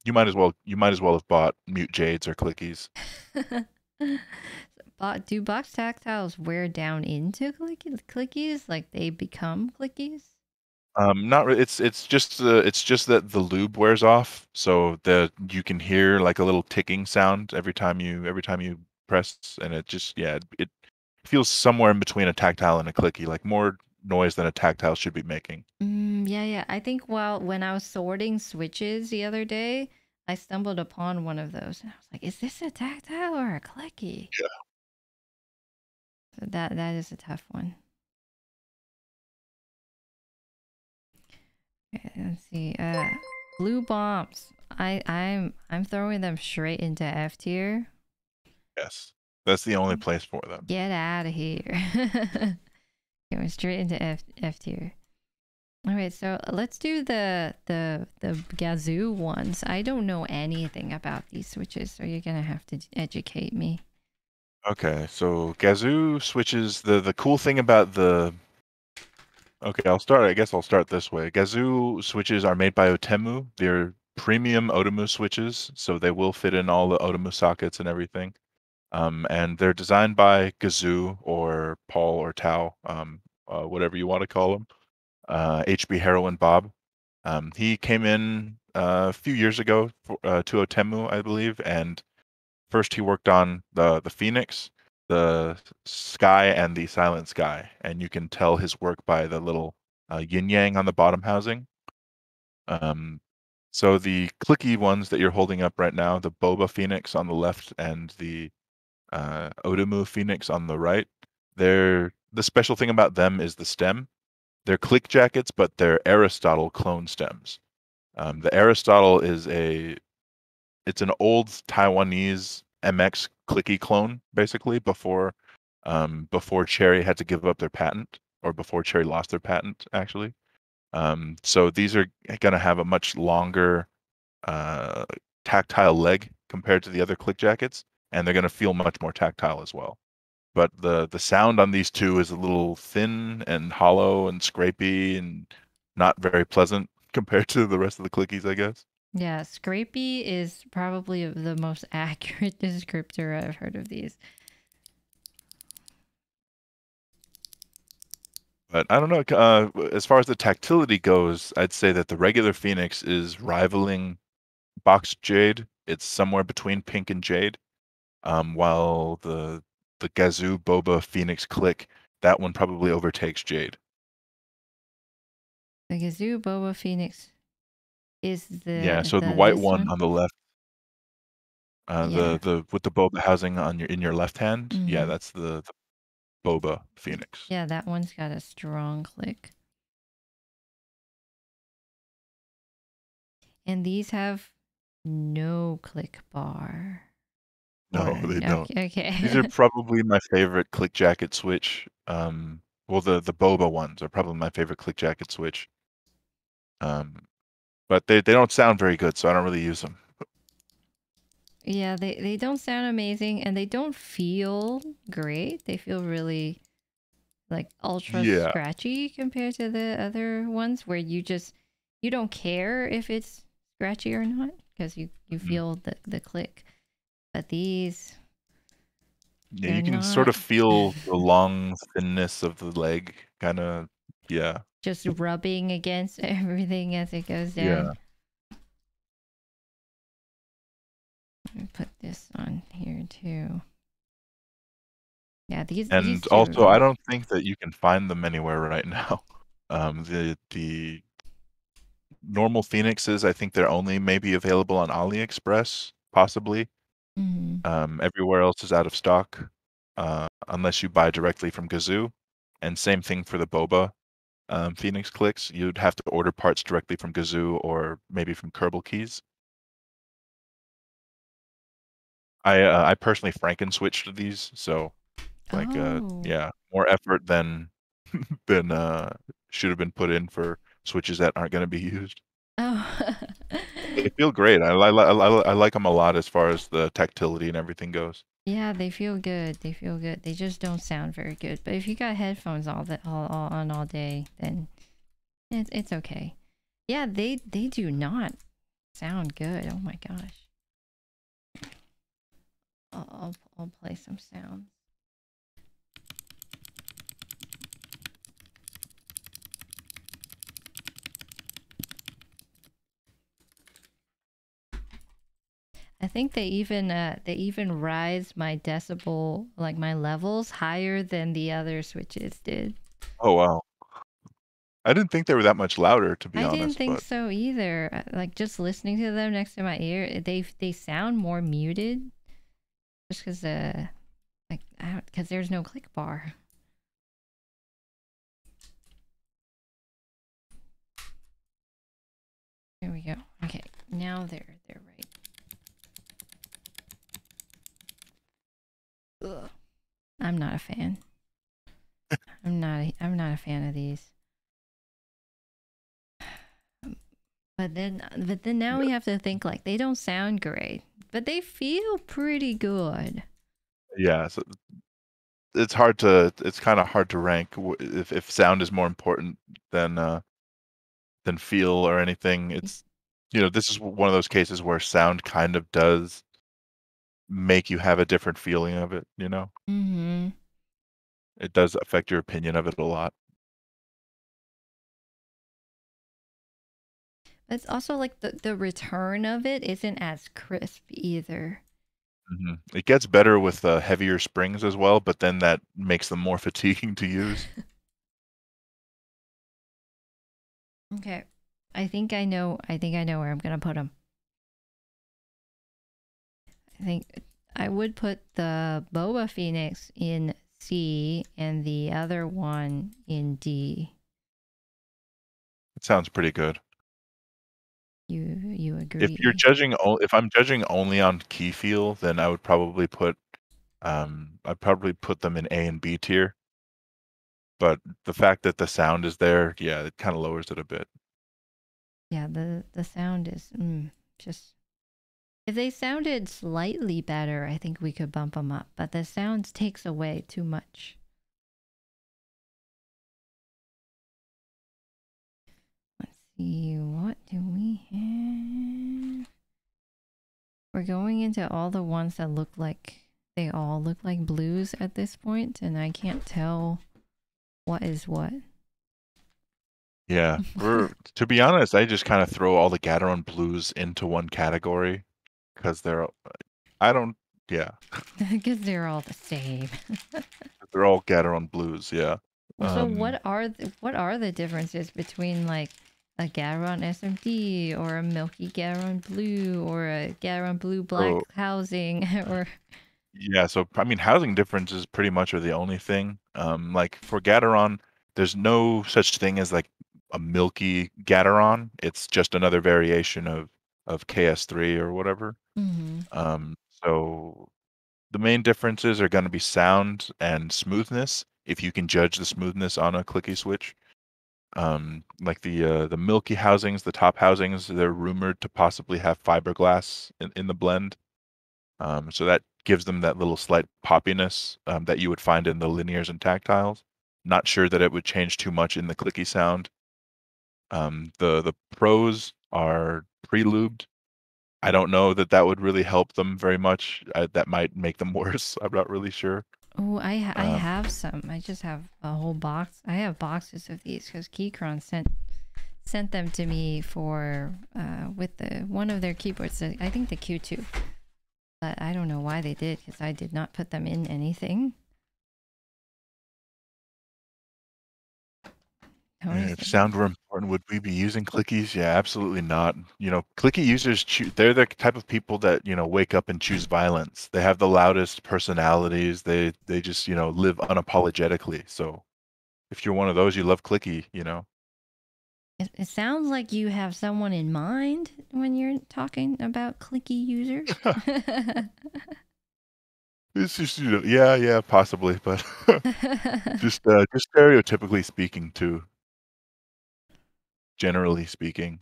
you might as well you might as well have bought mute jades or clickies. [laughs] do box tactiles wear down into clickies? Like they become clickies? Um, not really. It's it's just uh, it's just that the lube wears off, so the you can hear like a little ticking sound every time you every time you press, and it just yeah it feels somewhere in between a tactile and a clicky, like more noise than a tactile should be making. Mm, yeah, yeah. I think while when I was sorting switches the other day, I stumbled upon one of those, and I was like, "Is this a tactile or a clicky?" Yeah. So that that is a tough one. Okay, let's see. Uh, blue bombs. I I'm I'm throwing them straight into F tier. Yes, that's the only place for them. Get out of here. [laughs] Going straight into F F tier. All right, so let's do the the the Gazzew ones. I don't know anything about these switches, so you're gonna have to educate me. Okay, so Gazzew switches the the cool thing about the Okay, I'll start. I guess I'll start this way. Gazzew switches are made by Otemu. They're premium Otemu switches, so they will fit in all the Otemu sockets and everything. Um, and they're designed by Gazzew or Paul or Tao, um, uh, whatever you want to call him. Uh, HB Heroin Bob. Um, he came in uh, a few years ago for, uh, to Otemu, I believe, and first he worked on the the Phoenix, the sky and the silent sky, and you can tell his work by the little uh, yin yang on the bottom housing. Um, so the clicky ones that you're holding up right now, the Boba Phoenix on the left and the uh, Phoenix on the right, they're the special thing about them is the stem. They're click jackets, but they're Aristotle clone stems. Um, the Aristotle is a it's an old Taiwanese MX clicky clone basically before um, before Cherry had to give up their patent or before Cherry lost their patent actually. Um, so these are going to have a much longer uh, tactile leg compared to the other click jackets, and they're going to feel much more tactile as well. But the the sound on these two is a little thin and hollow and scrapey and not very pleasant [laughs] compared to the rest of the clickies, I guess. Yeah, scrapey is probably the most [laughs] accurate descriptor I've heard of these. But I don't know. Uh, as far as the tactility goes, I'd say that the regular Phoenix is rivaling Box Jade. It's somewhere between pink and jade. Um, while the the Gazzew Boba Phoenix Click, that one probably overtakes Jade. The Gazzew Boba Phoenix is the yeah. So the, the white one, one, on the left, uh, yeah. the the with the boba housing on your in your left hand, mm-hmm. yeah, that's the, the boba phoenix. Yeah, that one's got a strong click. And these have no click bar. No, they don't. Okay. These are [laughs] probably my favorite click jacket switch. Um, well, the the boba ones are probably my favorite click jacket switch. Um, but they, they don't sound very good, so I don't really use them. Yeah, they, they don't sound amazing and they don't feel great. They feel really like ultra yeah. scratchy compared to the other ones where you just you don't care if it's scratchy or not because you you mm-hmm. feel the the click. But these yeah, you can not... sort of feel [laughs] the long thinness of the leg kind of yeah just rubbing against [laughs] everything as it goes down. Yeah. put this on here too. Yeah, these. And these also, I don't think that you can find them anywhere right [laughs] now. Um, the the normal phoenixes, I think they're only maybe available on AliExpress, possibly. Mm-hmm. Um, everywhere else is out of stock, uh, unless you buy directly from Gazzew. And same thing for the boba um, Phoenix clicks, you'd have to order parts directly from Gazzew or maybe from Kerbal Keys. I uh, I personally Franken switched to these, so like uh, Oh. yeah, more effort than [laughs] than uh, should have been put in for switches that aren't going to be used. Oh. [laughs] They feel great. I I li I like 'em a lot as far as the tactility and everything goes. Yeah, they feel good. They feel good. They just don't sound very good. But if you got headphones all the all, all on all day, then it's it's okay. Yeah, they they do not sound good. Oh my gosh. I'll I'll, I'll play some sounds. I think they even uh they even rise my decibel like my levels higher than the other switches did. Oh, wow. I didn't think they were that much louder, to be honest. I didn't think but so either. uh, Like just listening to them next to my ear, eh, they they sound more muted just cuz uh like I cuz there's no click bar. There we go. Okay. Now they're they're right. Ugh. I'm not a fan. [laughs] I'm not a, I'm not a fan of these. But then but then now we have to think like they don't sound great, but they feel pretty good. Yeah, so it's hard to it's kinda hard to rank if if sound is more important than, uh than feel or anything. It's you know, this is one of those cases where sound kind of does make you have a different feeling of it, you know? Mhm. It does affect your opinion of it a lot. It's also like the the return of it isn't as crisp either. Mhm. It gets better with, uh, heavier springs as well, but then that makes them more [laughs] fatiguing to use. [laughs] Okay. I think I know I think I know where I'm gonna put them. I think I would put the Boba Phoenix in C and the other one in D. It sounds pretty good. You you agree? If you're judging if I'm judging only on key feel, then I would probably put, um I'd probably put them in A and B tier. But the fact that the sound is there, yeah, it kinda lowers it a bit. Yeah, the the sound is mm, just if they sounded slightly better, I think we could bump them up. But the sounds takes away too much. Let's see, what do we have? We're going into all the ones that look like they all look like blues at this point, and I can't tell what is what. Yeah, we're to be honest, I just kinda throw all the Gateron blues into one category 'cause they're all I don't yeah. [laughs] Because they're all the same. [laughs] They're all Gateron blues, yeah. So Um what are the, what are the differences between like a Gateron SMD or a Milky Gateron Blue or a Gateron Blue Black So housing [laughs] or Yeah, so, I mean, housing differences pretty much are the only thing. Um, like, for Gateron, there's no such thing as, like, a milky Gateron. It's just another variation of of KS3 or whatever. Mhm. Um, so the main differences are gonna be sound and smoothness, if you can judge the smoothness on a clicky switch. Um, like the, uh, the milky housings, the top housings, they're rumored to possibly have fiberglass in in the blend. Um, so that gives them that little slight poppiness, um, that you would find in the linears and tactiles. Not sure that it would change too much in the clicky sound. Um, the the pros are pre-lubed. I don't know that that would really help them very much. Uh, that might make them [laughs] worse. I'm not really sure. Oh, I ha- I Um have some. I just have a whole box. I have boxes of these because Keychron sent sent them to me for uh with the one of their keyboards. I think the Q2. But I don't know why they did because I did not put them in anything. Yeah, if sound were important, would we be using clickies? Yeah, absolutely not. You know, clicky users choo they're the type of people that, you know, wake up and choose violence. They have the loudest personalities. They they just, you know, live unapologetically. So, if you're one of those, you love clicky, you know? It, it sounds like you have someone in mind when you're talking about clicky users. [laughs] [laughs] It's just, you know yeah, yeah, possibly, but [laughs] just, uh, just stereotypically speaking too. Generally speaking.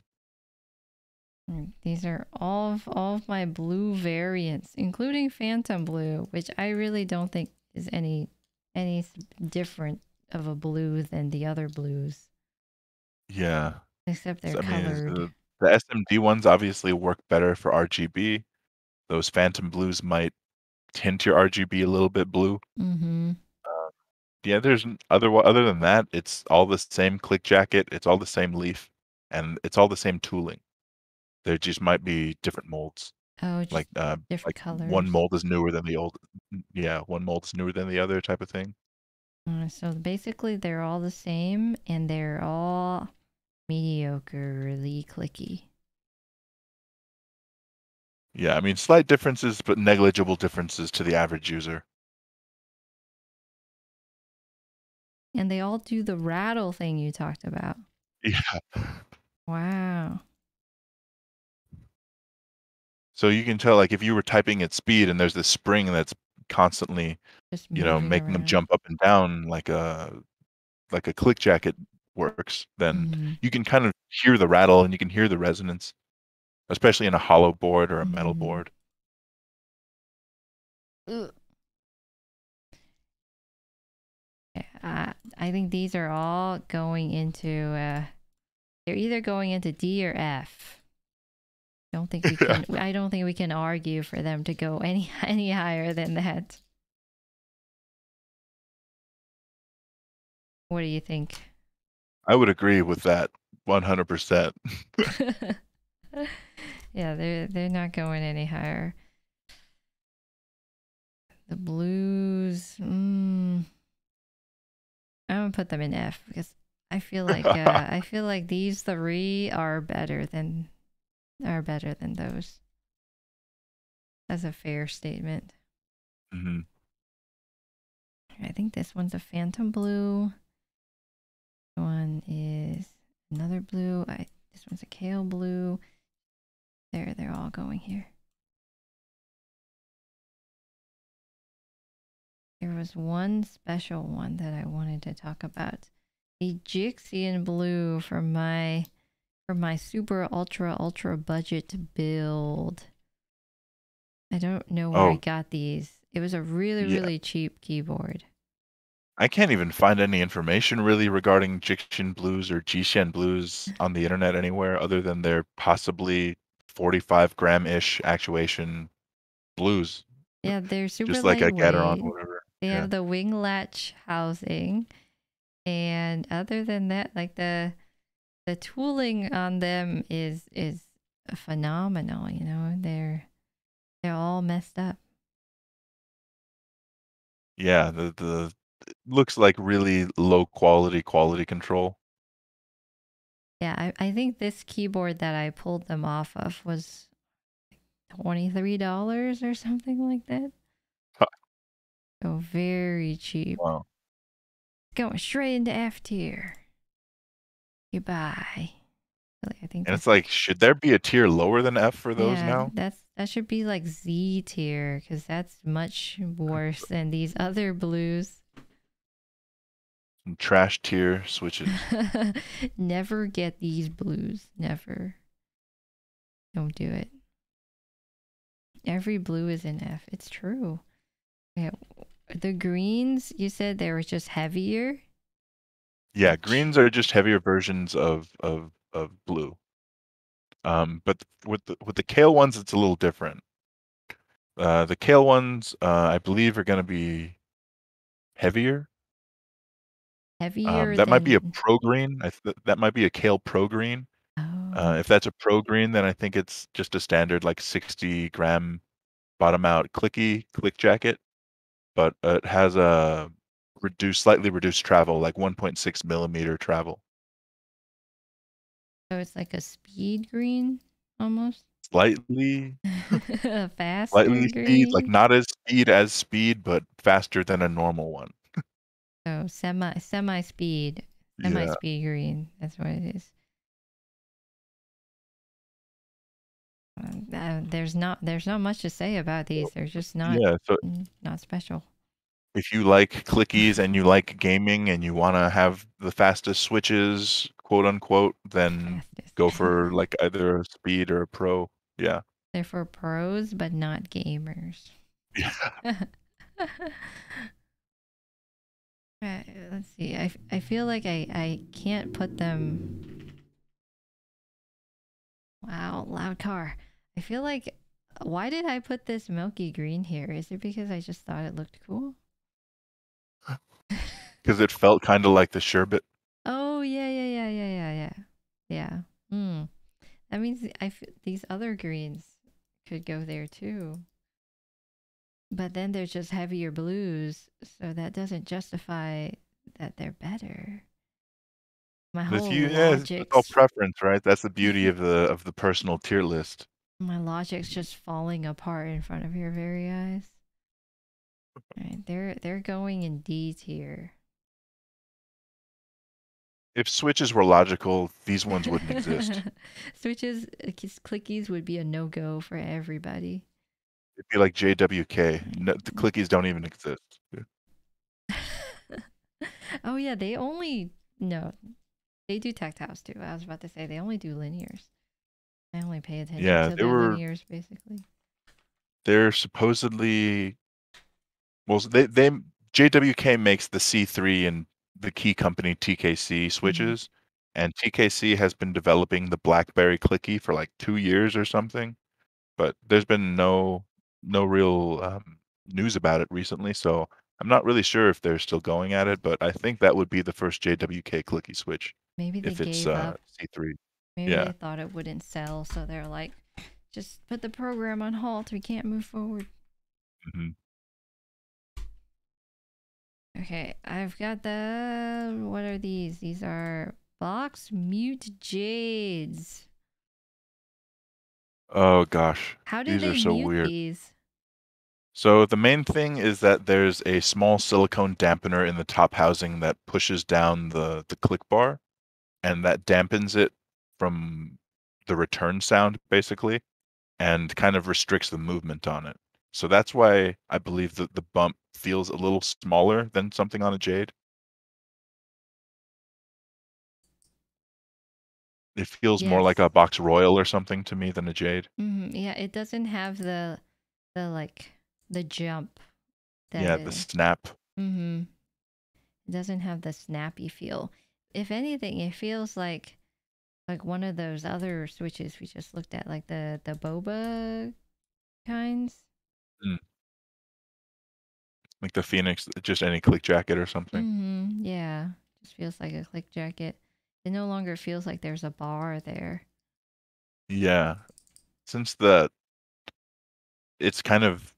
Mm, These are all of all of my blue variants, including Phantom Blue, which I really don't think is any any different of a blue than the other blues, Yeah. except they're I mean, colored. the, the SMD ones obviously work better for RGB. Those Phantom Blues might tint your RGB a little bit blue. Mm-hmm. Uh, yeah, there's other other than that, it's all the same click jacket. It's all the same leaf, and it's all the same tooling. There just might be different molds. Oh, just Like uh, different like colors. one mold is newer than the old. Yeah, one mold is newer than the other type of thing. Uh, so basically, they're all the same, and they're all mediocrely clicky. Yeah, I mean slight differences, but negligible differences to the average user. And they all do the rattle thing you talked about. [laughs] Yeah. Wow. So you can tell, like, if you were typing at speed and there's this spring that's constantly, Just you know, making them jump up and down like a like a click jacket works, then Mhm. you can kind of hear the rattle and you can hear the resonance, especially in a hollow board or a metal Mhm. board. Ugh. I, I think these are all going into uh they're either going into D or F. Don't think we [laughs] can I don't think we can argue for them to go any [laughs] any higher than that. What do you think? I would agree with that 100%. [laughs] yeah, they're they're not going any higher. The blues, mm, I'm gonna put them in F because I feel like uh, [laughs] I feel like these three are better than are better than those. That's a fair statement. hmm I think this one's a phantom blue. One is another blue. I this one's a kailh blue. There, they're all going here. There was one special one that I wanted to talk about. A Jixian blue for my for my super ultra ultra budget build. I don't know where I Oh. got these. It was a really, Yeah. really cheap keyboard. I can't even find any information really regarding Jixian blues or Jishan blues [laughs] on the internet anywhere other than they're possibly 45 gram ish actuation blues, Yeah, they're super just like a Gateron whatever. They Yeah. have the wing latch housing, and other than that, like the the tooling on them is is phenomenal. You know, they're they're all messed up. Yeah, the the looks like really low quality quality control. Yeah, I, I think this keyboard that I pulled them off of was twenty three dollars or something like that. Huh. So very cheap. Wow. Going straight into F tier. Goodbye. I think And it's like, should there be a tier lower than F for those yeah, now? That's that should be like Z tier because that's much worse than these other blues. Some trash tier switches. [laughs] Never get these blues. Never. Don't do it. Every blue is in F. It's true. Yeah. The greens, you said they were just heavier. Yeah, greens are just heavier versions of of of blue. Um, but with the with the kailh ones, it's a little different. Uh, the kailh ones, uh, I believe, are going to be heavier. Heavier Um, that might be a pro green. I th- that might be a kailh pro green. Oh. Uh, if that's a pro green, then I think it's just a standard like 60 gram bottom out clicky click jacket, but uh, it has a reduced, slightly reduced travel, like 1.6 millimeter travel. so it's like a speed green almost. Slightly, [laughs] fast slightly green. speed, like not as speed as speed, but faster than a normal one. So semi semi speed, semi Yeah. speed green. That's what it is. Uh, there's not there's not much to say about these. They're just not Yeah. So not special. if you like clickies and you like gaming and you want to have the fastest switches, quote unquote, then Fastest. go for like either a speed or a pro. Yeah. They're for pros, but not gamers. Yeah. Right, [laughs] let's see. I, I feel like I, I can't put them. Wow, loud car. I feel like. Why did I put this milky green here? Is it because I just thought it looked cool? [laughs] Because it felt kind of like the sherbet. Oh, yeah, yeah, yeah, yeah, yeah, yeah. Yeah. Hmm. That means I f- these other greens could go there too. But then there's just heavier blues, so that doesn't justify that they're better. My whole you, yeah, it's all preference, right? That's the beauty [laughs] of the of the personal tier list. My logic's just falling apart in front of your very eyes. Right, they're they're going in D tier. If switches were logical, these ones wouldn't exist. [laughs] Switches, clickies would be a no go for everybody. It'd be like JWK. No, the clickies don't even exist. [laughs] oh yeah, they only no, they do tactiles too. I was about to say they only do linears. I only pay attention Yeah, to they the were- linears basically. They're supposedly well, they they JWK makes the C3 and the key company TKC switches, and TKC has been developing the BlackBerry clicky for like two years or something, but there's been no no real um, news about it recently. So I'm not really sure if they're still going at it, but I think that would be the first JWK clicky switch Maybe they if it's uh, up. C3. Maybe yeah. they thought it wouldn't sell, so they're like, just put the program on halt. We can't move forward. Mhm. Okay, I've got the. What are these? These are box mute jades. Oh gosh. How do These are so mute weird. these? So the main thing is that there's a small silicone dampener in the top housing that pushes down the the click bar, and that dampens it from the return sound basically, and kind of restricts the movement on it. So that's why I believe that the bump feels a little smaller than something on a Jade. It feels more like a box royal or something to me than a Jade. hmm Yeah, it doesn't have the, the like, the jump. That Yeah, the snap. Mm-hmm. It doesn't have the snappy feel. If anything, it feels like like one of those other switches we just looked at, like the the boba kinds. Like the Phoenix, just any click jacket or something. Mm-hmm. Yeah, just feels like a click jacket. It no longer feels like there's a bar there. Yeah. Since the it's kind of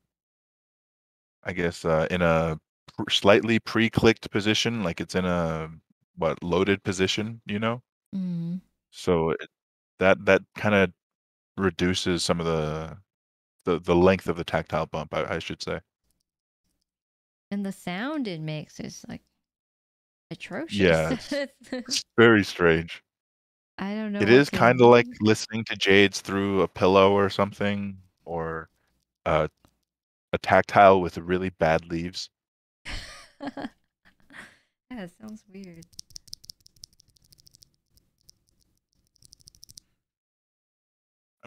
I guess uh in a pr- slightly pre-clicked position, like it's in a what loaded position, you know? Mm-hmm. So it, that that kind of reduces some of the the the length of the tactile bump, I, I should say. And the sound it makes is like atrocious. Yeah, It's [laughs] very strange. I don't know. It is kind of like listening to jades through a pillow or something, or uh, a tactile with really bad leaves. [laughs] yeah, it sounds weird.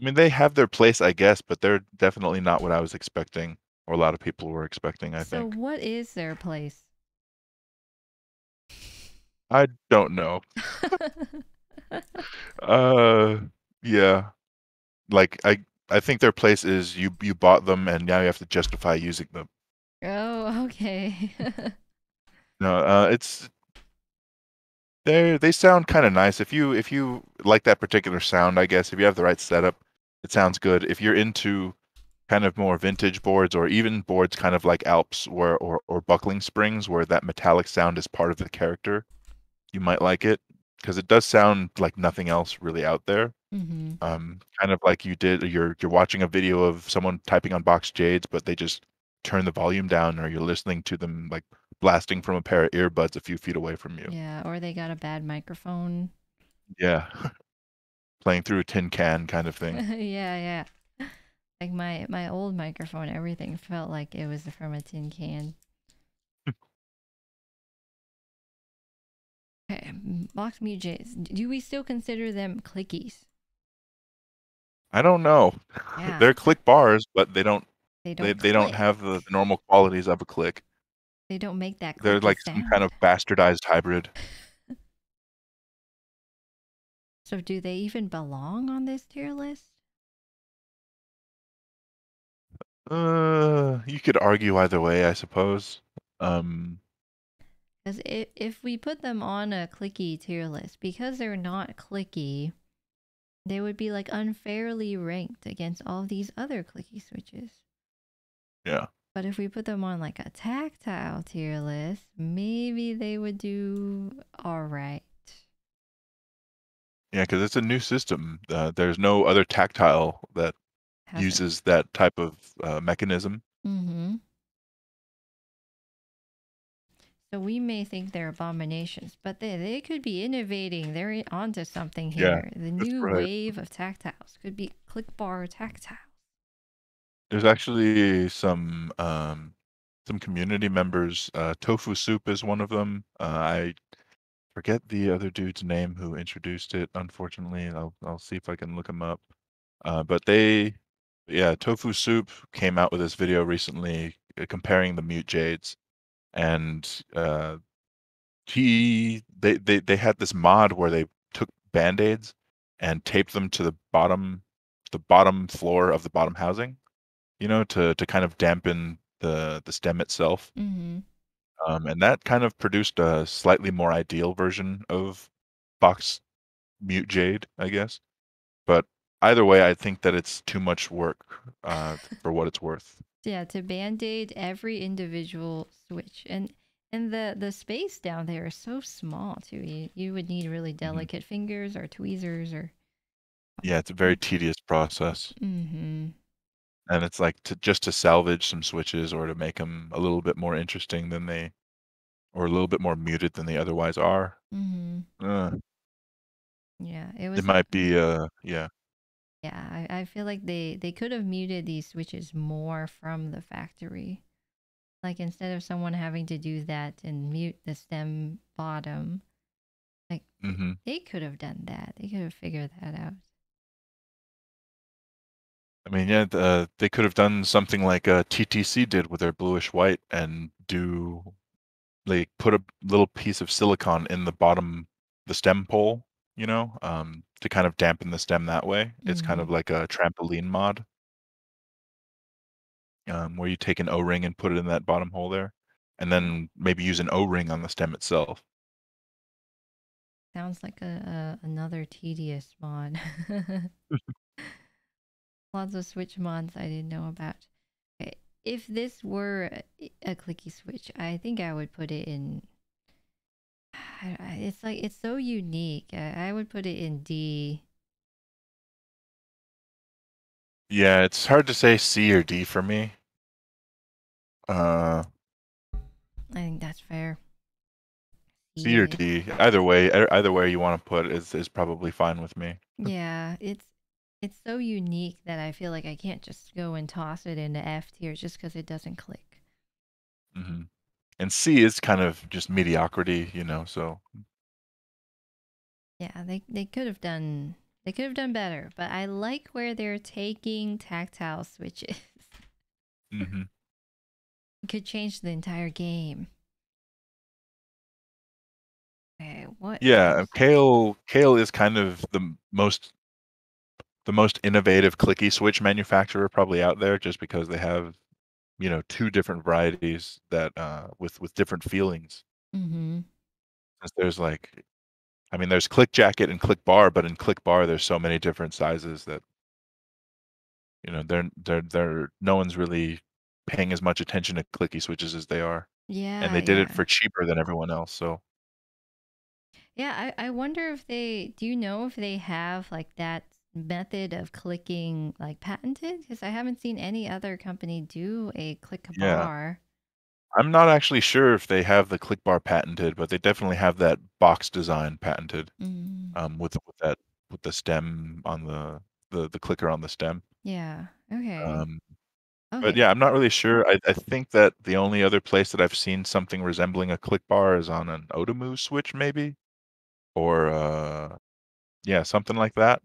I mean, they have their place, I guess, but they're definitely not what I was expecting, or a lot of people were expecting. I so think. So, what is their place? I don't know. [laughs] Uh, yeah, like I, I think their place is you. You bought them, and now you have to justify using them. oh, okay. [laughs] No, uh, it's they they sound kind of nice. If you if you like that particular sound, I guess if you have the right setup, it sounds good. If you're into kind of more vintage boards or even boards kind of like Alps where or or buckling springs where that metallic sound is part of the character, you might like it because it does sound like nothing else really out there. hmm Um, kind of like you did you're you're watching a video of someone typing on box jades, but they just turn the volume down or you're listening to them like blasting from a pair of earbuds a few feet away from you. Yeah, or they got a bad microphone. Yeah. [laughs] Playing through a tin can kind of thing. [laughs] yeah, yeah. Like my my old microphone, everything felt like it was from a tin can. [laughs] Okay, box mute. Do we still consider them clickies? I don't know. Yeah. They're click bars, but they don't They don't. they, they don't have the, the normal qualities of a click. They don't make that. They're like some kind of bastardized hybrid. [laughs] So do they even belong on this tier list? Uh, you could argue either way, I suppose. Um, Because if, if we put them on a clicky tier list, because they're not clicky, they would be like unfairly ranked against all these other clicky switches. Yeah. But if we put them on like a tactile tier list, maybe they would do all right. Yeah, because it's a new system. Uh, there's no other tactile that uses that type of uh, mechanism. Mm-hmm. So we may think they're abominations, but they, they could be innovating. They're onto something Yeah, here. the new right. wave of tactiles could be click bar tactile. There's actually some um, some community members. Uh, Tofu Soup is one of them. Uh, I forget the other dude's name who introduced it. Unfortunately, I'll I'll see if I can look him up. Uh, but they, yeah, Tofu Soup came out with this video recently uh, comparing the mute jades, and uh, he they, they they had this mod where they took band-aids and taped them to the bottom the bottom floor of the bottom housing you know to to kind of dampen the the stem itself Mm-hmm. um, and that kind of produced a slightly more ideal version of box mute jade i guess but either way i think that it's too much work uh, for what it's worth Yeah, to band-aid every individual switch. And and the the space down there is so small too. You you would need really delicate fingers or tweezers or yeah it's a very tedious process mm-hmm. And it's like to just to salvage some switches or to make them a little bit more interesting than they or a little bit more muted than they otherwise are Mm-hmm. uh, Yeah. It was it might be uh yeah Yeah, I, I feel like they, they could have muted these switches more from the factory. Like instead of someone having to do that and mute the stem bottom, hmm they could have done that. They could have figured that out. I mean, yeah, uh, they could have done something like uh, TTC did with their bluish white and do like put a little piece of silicon in the bottom, the stem pole, you know, um, to kind of dampen the stem that way. It's kind of like a trampoline mod, um, where you take an O-ring and put it in that bottom hole there, and then maybe use an O-ring on the stem itself. Sounds like a, a another tedious mod. [laughs] Lots of switch mods I didn't know about. If this were a, clicky switch, I think I would put it in. It's like it's so unique. I would put it in D. Yeah, it's hard to say C or D for me. Uh, I think that's fair. C or Yeah. D, either way, either way you want to put is is probably fine with me. Yeah, it's it's so unique that I feel like I can't just go and toss it into F tier just because it doesn't click. hmm And C is kind of just mediocrity, you know. So Yeah, they they could have done they could have done better, but I like where they're taking tactile switches. hmm [laughs] could change the entire game. Okay, what? yeah, else? Kailh Kailh is kind of the most the most innovative clicky switch manufacturer probably out there, just because they have you know two different varieties that uh with with different feelings. Mm-hmm. There's like, I mean, there's click jacket and click bar, but in click bar there's so many different sizes that you know they're they're they're no one's really paying as much attention to clicky switches as they are. Yeah, and they did it for cheaper than everyone else. So Yeah, I, I wonder if they do you know if they have like that method of clicking like patented? Because I haven't seen any other company do a click Yeah. bar. I'm not actually sure if they have the click bar patented, but they definitely have that box design patented. Mm, Um, with with that with the stem on the the the clicker on the stem. yeah. Okay. Um, okay. but yeah, I'm not really sure. I I think that the only other place that I've seen something resembling a click bar is on an Outemu switch, maybe. or uh, yeah, something like that.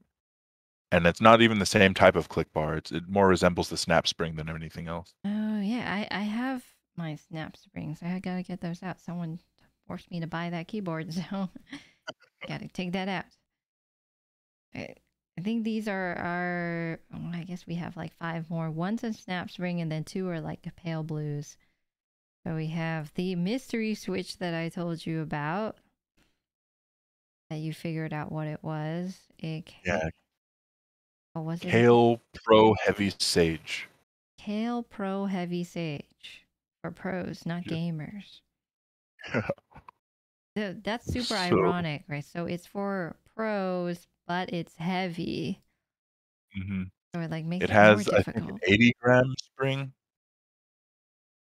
And it's not even the same type of click bar. It's, it more resembles the snap spring than anything else. Oh yeah, I I have my snap springs. I gotta get those out. Someone forced me to buy that keyboard, [laughs] so gotta take that out. I, I think these are our. oh, I guess we have like five more. One's a snap spring, and then two are like pale blues. So we have the mystery switch that I told you about. That you figured out what it was. It Yeah, What was it? Kailh Pro Heavy Sage. Kailh Pro Heavy Sage for pros, not Yeah. gamers. [laughs] Th- That's super So- ironic, right? So it's for pros, but it's heavy. hmm So it like makes It it, has, I think, an 80 gram spring,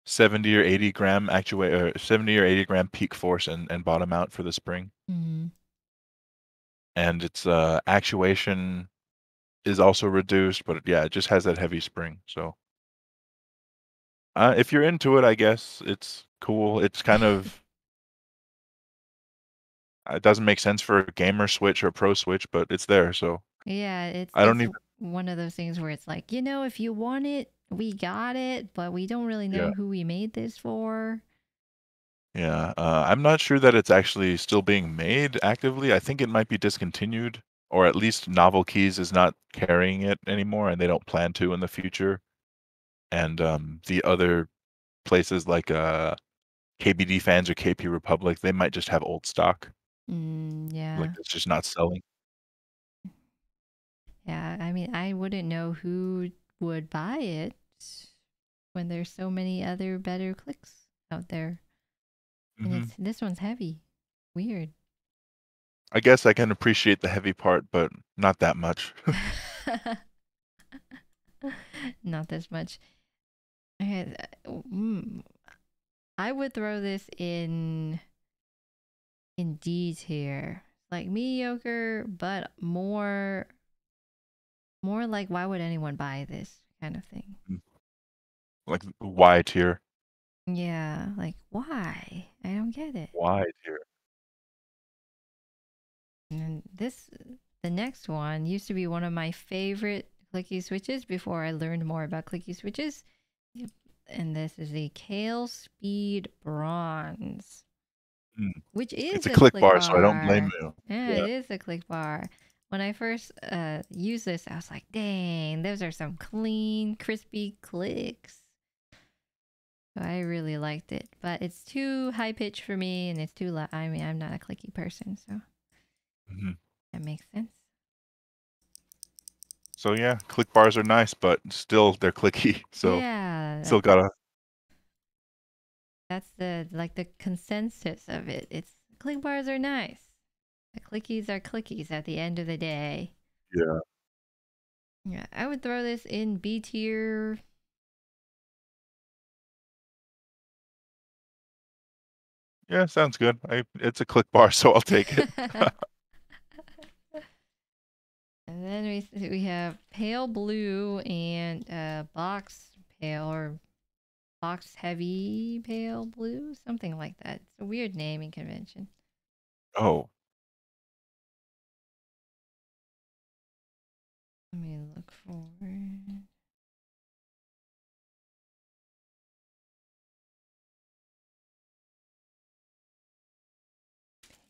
70 or 80 gram actuate, or 70 or 80 gram peak force and, and bottom out for the spring. Mhm. And its uh, actuation is also reduced, but yeah, it just has that heavy spring. So uh, if you're into it, I guess it's cool. It's kind [laughs] of it doesn't make sense for a gamer switch or a pro switch, but it's there. So Yeah, it's, I don't it's even one of those things where it's like, you know, if you want it, we got it, but we don't really know Yeah. who we made this for. Yeah, uh, I'm not sure that it's actually still being made actively. I think it might be discontinued, or at least NovelKeys is not carrying it anymore, and they don't plan to in the future. And um, the other places like uh, KBDfans or KP Republic, they might just have old stock, Mm, yeah. like it's just not selling. Yeah, I mean, I wouldn't know who would buy it when there's so many other better clicks out there. And Mhm. it's this one's heavy. Weird. I guess I can appreciate the heavy part, but not that much. [laughs] [laughs] Not this much. Okay, uh, mm, I would throw this in in D tier. Like mediocre, but more more like why would anyone buy this kind of thing. like why tier, Yeah, like why? I don't get it. Why tier. And this, the next one used to be one of my favorite clicky switches before I learned more about clicky switches. Yep. And this is the Kailh Speed Bronze, Mm. which is It's a click bar, so I don't blame you. Yeah, Yeah. it is a click bar. When I first uh, used this, I was like, dang, those are some clean, crispy clicks. So I really liked it. But it's too high pitched for me and it's too loud. I mean, I'm not a clicky person, so Mhm. that makes sense. So yeah, click bars are nice, but still they're clicky. [laughs] So yeah, still gotta that's the like the consensus of it. It's click bars are nice. The clickies are clickies at the end of the day. yeah. Yeah, I would throw this in B tier. Yeah, sounds good. I it's a click bar, so I'll take it. [laughs] [laughs] and then we we have pale blue and uh box pale or box heavy pale blue, something like that. It's a weird naming convention. oh, Let me look for.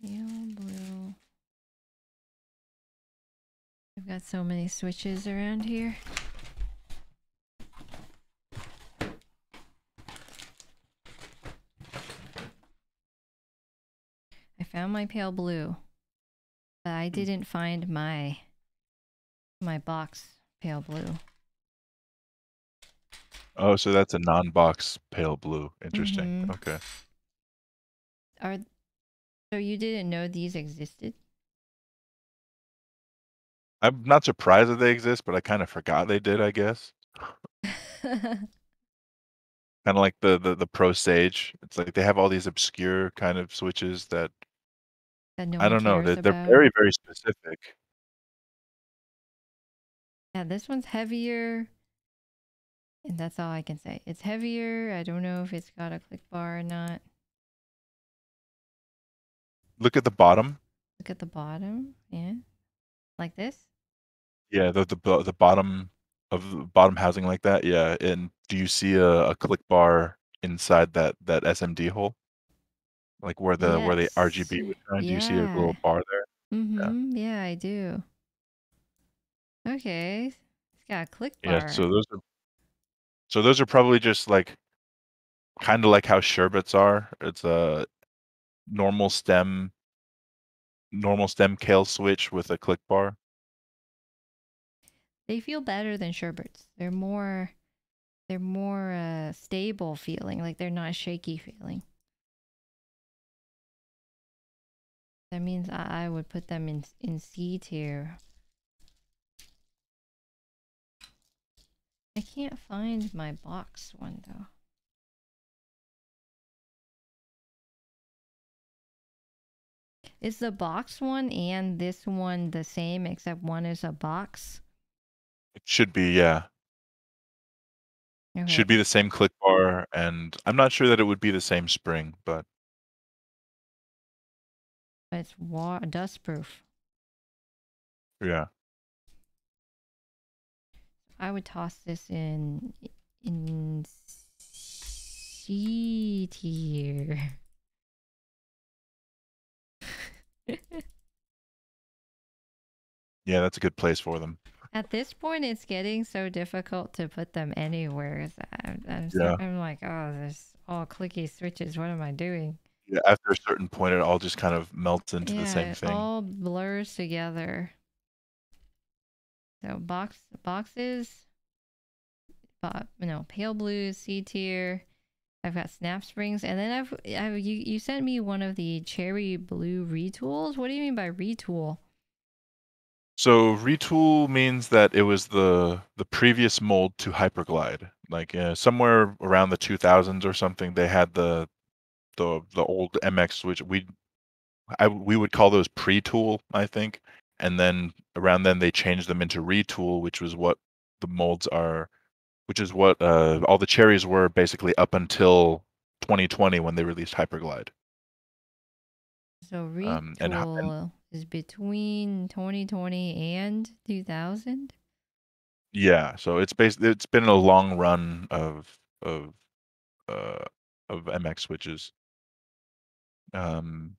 Pale blue. I've got so many switches around here. I found my pale blue, but I didn't find my my box pale blue. oh, so that's a non-box pale blue. Interesting. Mhm. Okay. Are so you didn't know these existed? I'm not surprised that they exist, but I kind of forgot they did. I guess. [laughs] Kind of like the, the the Pro Sage. It's like they have all these obscure kind of switches that that no I don't know. They're, they're very very specific. Yeah, this one's heavier. And that's all I can say. It's heavier. I don't know if it's got a click bar or not. Look at the bottom. Look at the bottom. Yeah. Like this? Yeah, the the bo- the bottom of bottom housing like that. Yeah, and do you see a, a click bar inside that that SMD hole? Like where the where the Yes. RGB would shine? Do you see a Yeah. little bar there? Mm-hmm. Yeah, I do. Okay. It's got a click bar. Yeah, so those are so those are probably just like kind of like how sherbets are. It's a normal stem normal stem kailh switch with a click bar. They feel better than sherbets. They're more they're more uh, stable feeling, like they're not shaky feeling. That means I, I would put them in in C tier. I can't find my box one though. Is the box one and this one the same except one is a box? It should be, yeah. Okay. Should be the same click bar and I'm not sure that it would be the same spring, but But it's wa- dust proof. yeah. I would toss this in in C tier. [laughs] Yeah, that's a good place for them. At this point, it's getting so difficult to put them anywhere. I'm, I'm, so- Yeah. I'm like, oh, there's all clicky switches. What am I doing? Yeah, after a certain point it all just kind of melts into yeah, the same thing. it all blurs together. So box boxes, bo- no pale blue C tier. I've got snap springs, and then I've, I've you you sent me one of the cherry blue retools. What do you mean by retool? So retool means that it was the the previous mold to Hyperglide. Like uh, somewhere around the 2000s or something, they had the the the old MX, which we I we would call those pre-tool, I think. And then around then they changed them into retool, which was what the molds are, which is what uh, all the cherries were basically up until 2020 when they released Hyperglide. So retool Um, and and- is between 2020 and 2000. Yeah, so it's based it's been a long run of of uh of MX switches. Um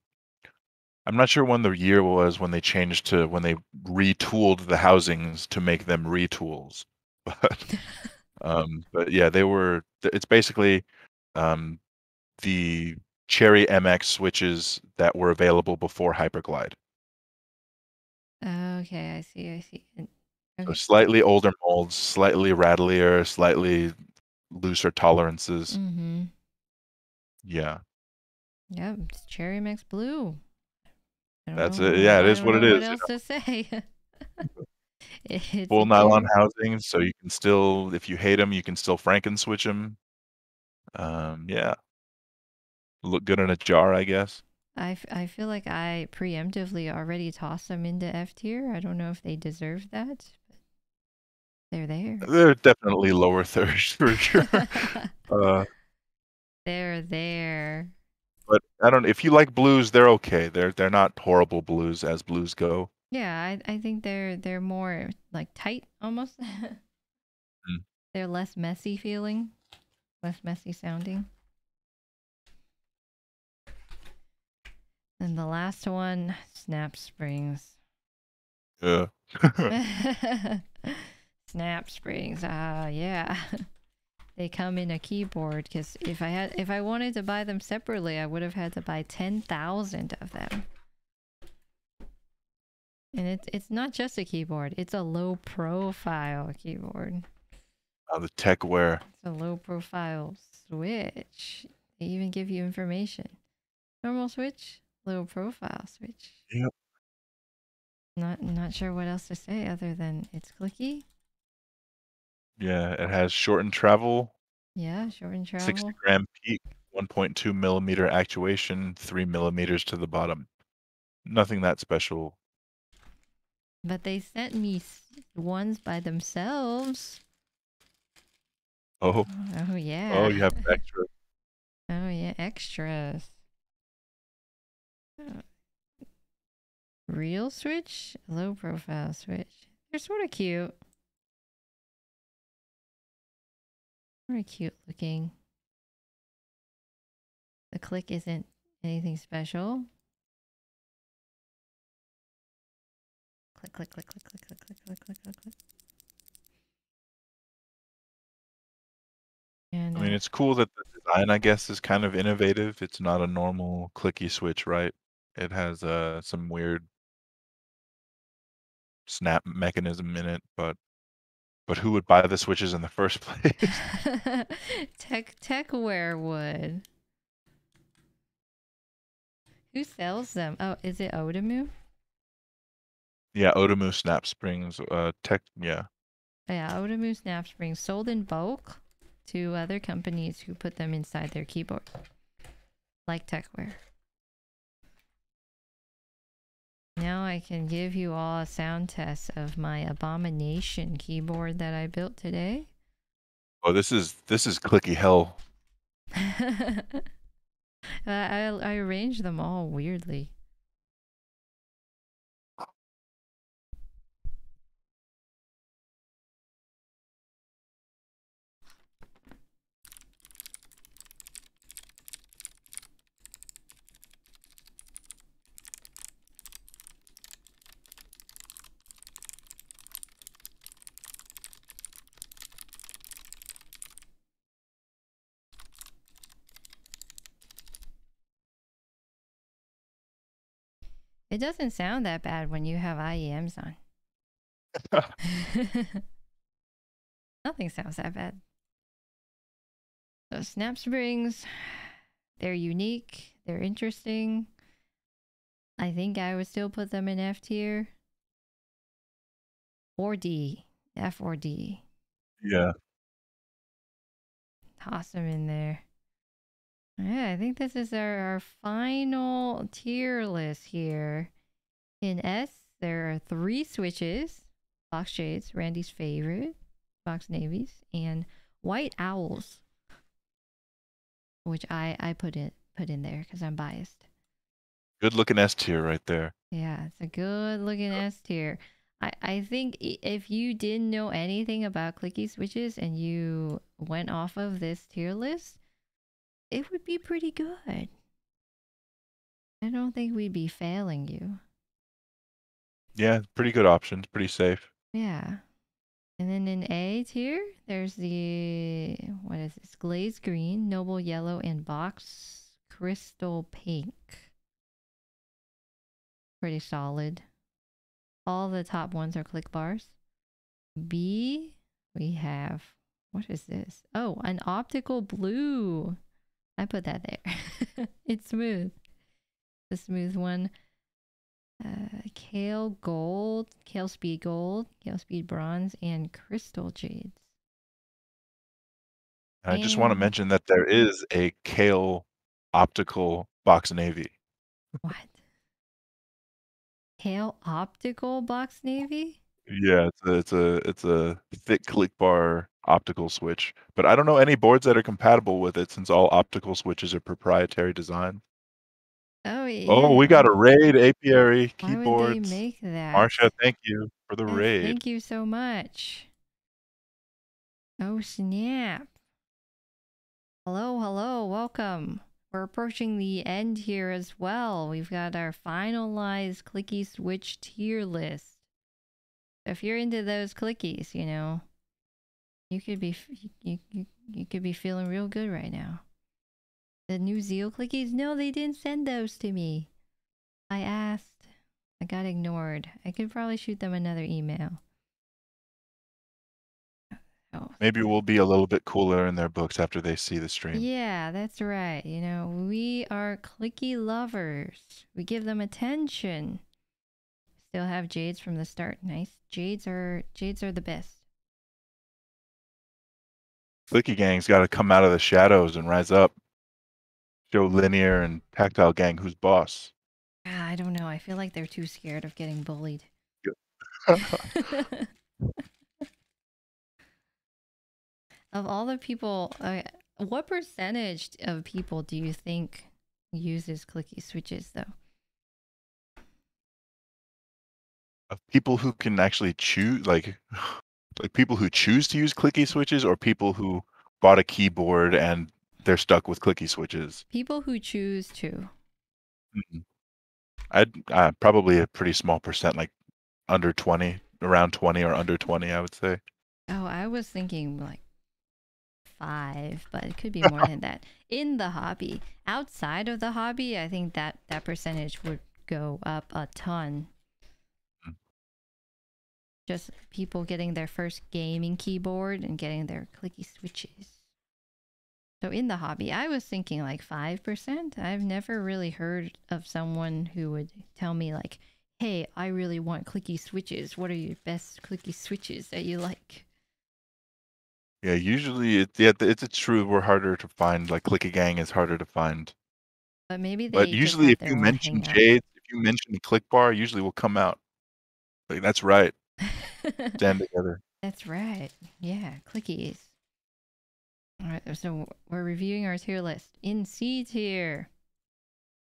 I'm not sure when the year was when they changed to when they retooled the housings to make them retools. [laughs] But um but yeah, they were it's basically um the Cherry MX switches that were available before Hyperglide. Okay, I see. I see. And- So slightly older molds, slightly rattlier, slightly looser tolerances. Mm-hmm. Yeah. Yep, it's cherry MX blue. That's know- it. Yeah, it is what it is, What you else to say? [laughs] It's full nylon housing, so you can still, if you hate them, you can still Franken switch them. Um, yeah, look good in a jar, I guess. I, f- I feel like I preemptively already tossed them into F tier. I don't know if they deserve that, but they're there. They're definitely lower third [laughs] for sure. [laughs] uh, they're there. but I don't. Know. If you like blues, they're okay. They're they're not horrible blues as blues go. Yeah, I, I think they're they're more like tight almost. [laughs] Mm. They're less messy feeling, less messy sounding. And the last one, Snap Springs. Yeah. [laughs] Snap Springs. Ah, yeah. [laughs] They come in a keyboard because if I had if I wanted to buy them separately, I would have had to buy ten thousand of them. And it's it's not just a keyboard; it's a low profile keyboard. Uh, the Techware. It's a low profile switch. They even give you information. Normal switch, low profile switch. Yep. Not not sure what else to say other than it's clicky. Yeah, it has shortened travel, Yeah, short and travel. 60 gram peak, 1.2 millimeter actuation, three millimeters to the bottom. Nothing that special. But they sent me ones by themselves. Oh, Oh yeah. oh, you have [laughs] extra. Oh yeah, extras. Oh. Real switch, low profile switch. They're sort of cute. Very cute looking. The click isn't anything special. Click, click, click, click, click, click, click, click, click, click, click. And I mean, uh, it's cool that the design, I guess, is kind of innovative. It's not a normal clicky switch, right? It has uh, some weird snap mechanism in it, but but who would buy the switches in the first [laughs] place? [laughs] Tech Techware would. Who sells them? Oh, is it Outemu? yeah, Outemu Snap Springs, uh, tech, yeah. Yeah, Outemu Snap Springs sold in bulk to other companies who put them inside their keyboard, like Techware. Now I can give you all a sound test of my abomination keyboard that I built today. Oh, this is this is clicky hell. [laughs] I, I I arranged them all weirdly. It doesn't sound that bad when you have IEMs on. [laughs] Nothing sounds that bad. So snap springs, they're unique, they're interesting. I think I would still put them in F tier. Or D. F or D. Yeah. Toss them in there. Yeah, I think this is our, our final tier list here. In S, there are three switches. Box Jades, Randy's favorite. Box Navies. And White Owls. Which I, I put in put in there because I'm biased. Good looking S tier right there. Yeah, it's a good looking S tier. I, I think if you didn't know anything about clicky switches and you went off of this tier list, it would be pretty good. I don't think we'd be failing you. Yeah, pretty good options, pretty safe. Yeah. And then in A tier, there's the what is this? Glazed green, noble yellow, and box crystal pink. Pretty solid. All the top ones are click bars. B, we have what is this? Oh, an optical blue. I put that there. [laughs] it's smooth. The smooth one. Uh, Kailh Gold, Kailh Speed Gold, Kailh Speed Bronze, and Crystal Jades. I just want to mention that there is a Kailh optical box navy. What? Kailh Optical Box Navy? Yeah, it's a it's a it's a thick click bar optical switch, but I don't know any boards that are compatible with it since all optical switches are proprietary design. Oh, yeah. Oh, we got a raid apiary Why would they make that? Marsha, thank you for the Yes, raid. Thank you so much. Oh, snap. Hello, hello, welcome. We're approaching the end here as well. We've got our finalized clicky switch tier list. If you're into those clickies, you know, you could be you, you, you could be feeling real good right now. The new Zeal clickies? No, they didn't send those to me. I asked. I got ignored. I could probably shoot them another email. Oh, Maybe we'll be a little bit cooler in their books after they see the stream. yeah, that's right. You know, we are clicky lovers. We give them attention. Still have jades from the start. Nice. Jades are jades are the best. Clicky Gang's got to come out of the shadows and rise up. Show Linear and Tactile Gang who's boss. Ah, I don't know. I feel like they're too scared of getting bullied. [laughs] [laughs] of all the people, uh, what percentage of people do you think uses clicky switches though? Of people who can actually choose, like, [sighs] like people who choose to use clicky switches, or people who bought a keyboard and they're stuck with clicky switches. People who choose to. Mhm. I'd uh, probably a pretty small percent, like under twenty, around twenty or under twenty, I would say. Oh, I was thinking like five, but it could be more [laughs] than that. In the hobby, outside of the hobby, I think that that percentage would go up a ton. Just people getting their first gaming keyboard and getting their clicky switches. So in the hobby, I was thinking like 5%. I've never really heard of someone who would tell me like, "Hey, I really want clicky switches. What are your best clicky switches that you like?" Yeah, usually it, yeah, it's it's true. We're harder to find. Like clicky gang is harder to find. But maybe they But usually, if you mention. Jade, if you mention the click bar, usually will come out. Like that's right. Stand [laughs] together. That's right. Yeah, clickies. All right, so we're reviewing our tier list. In C tier,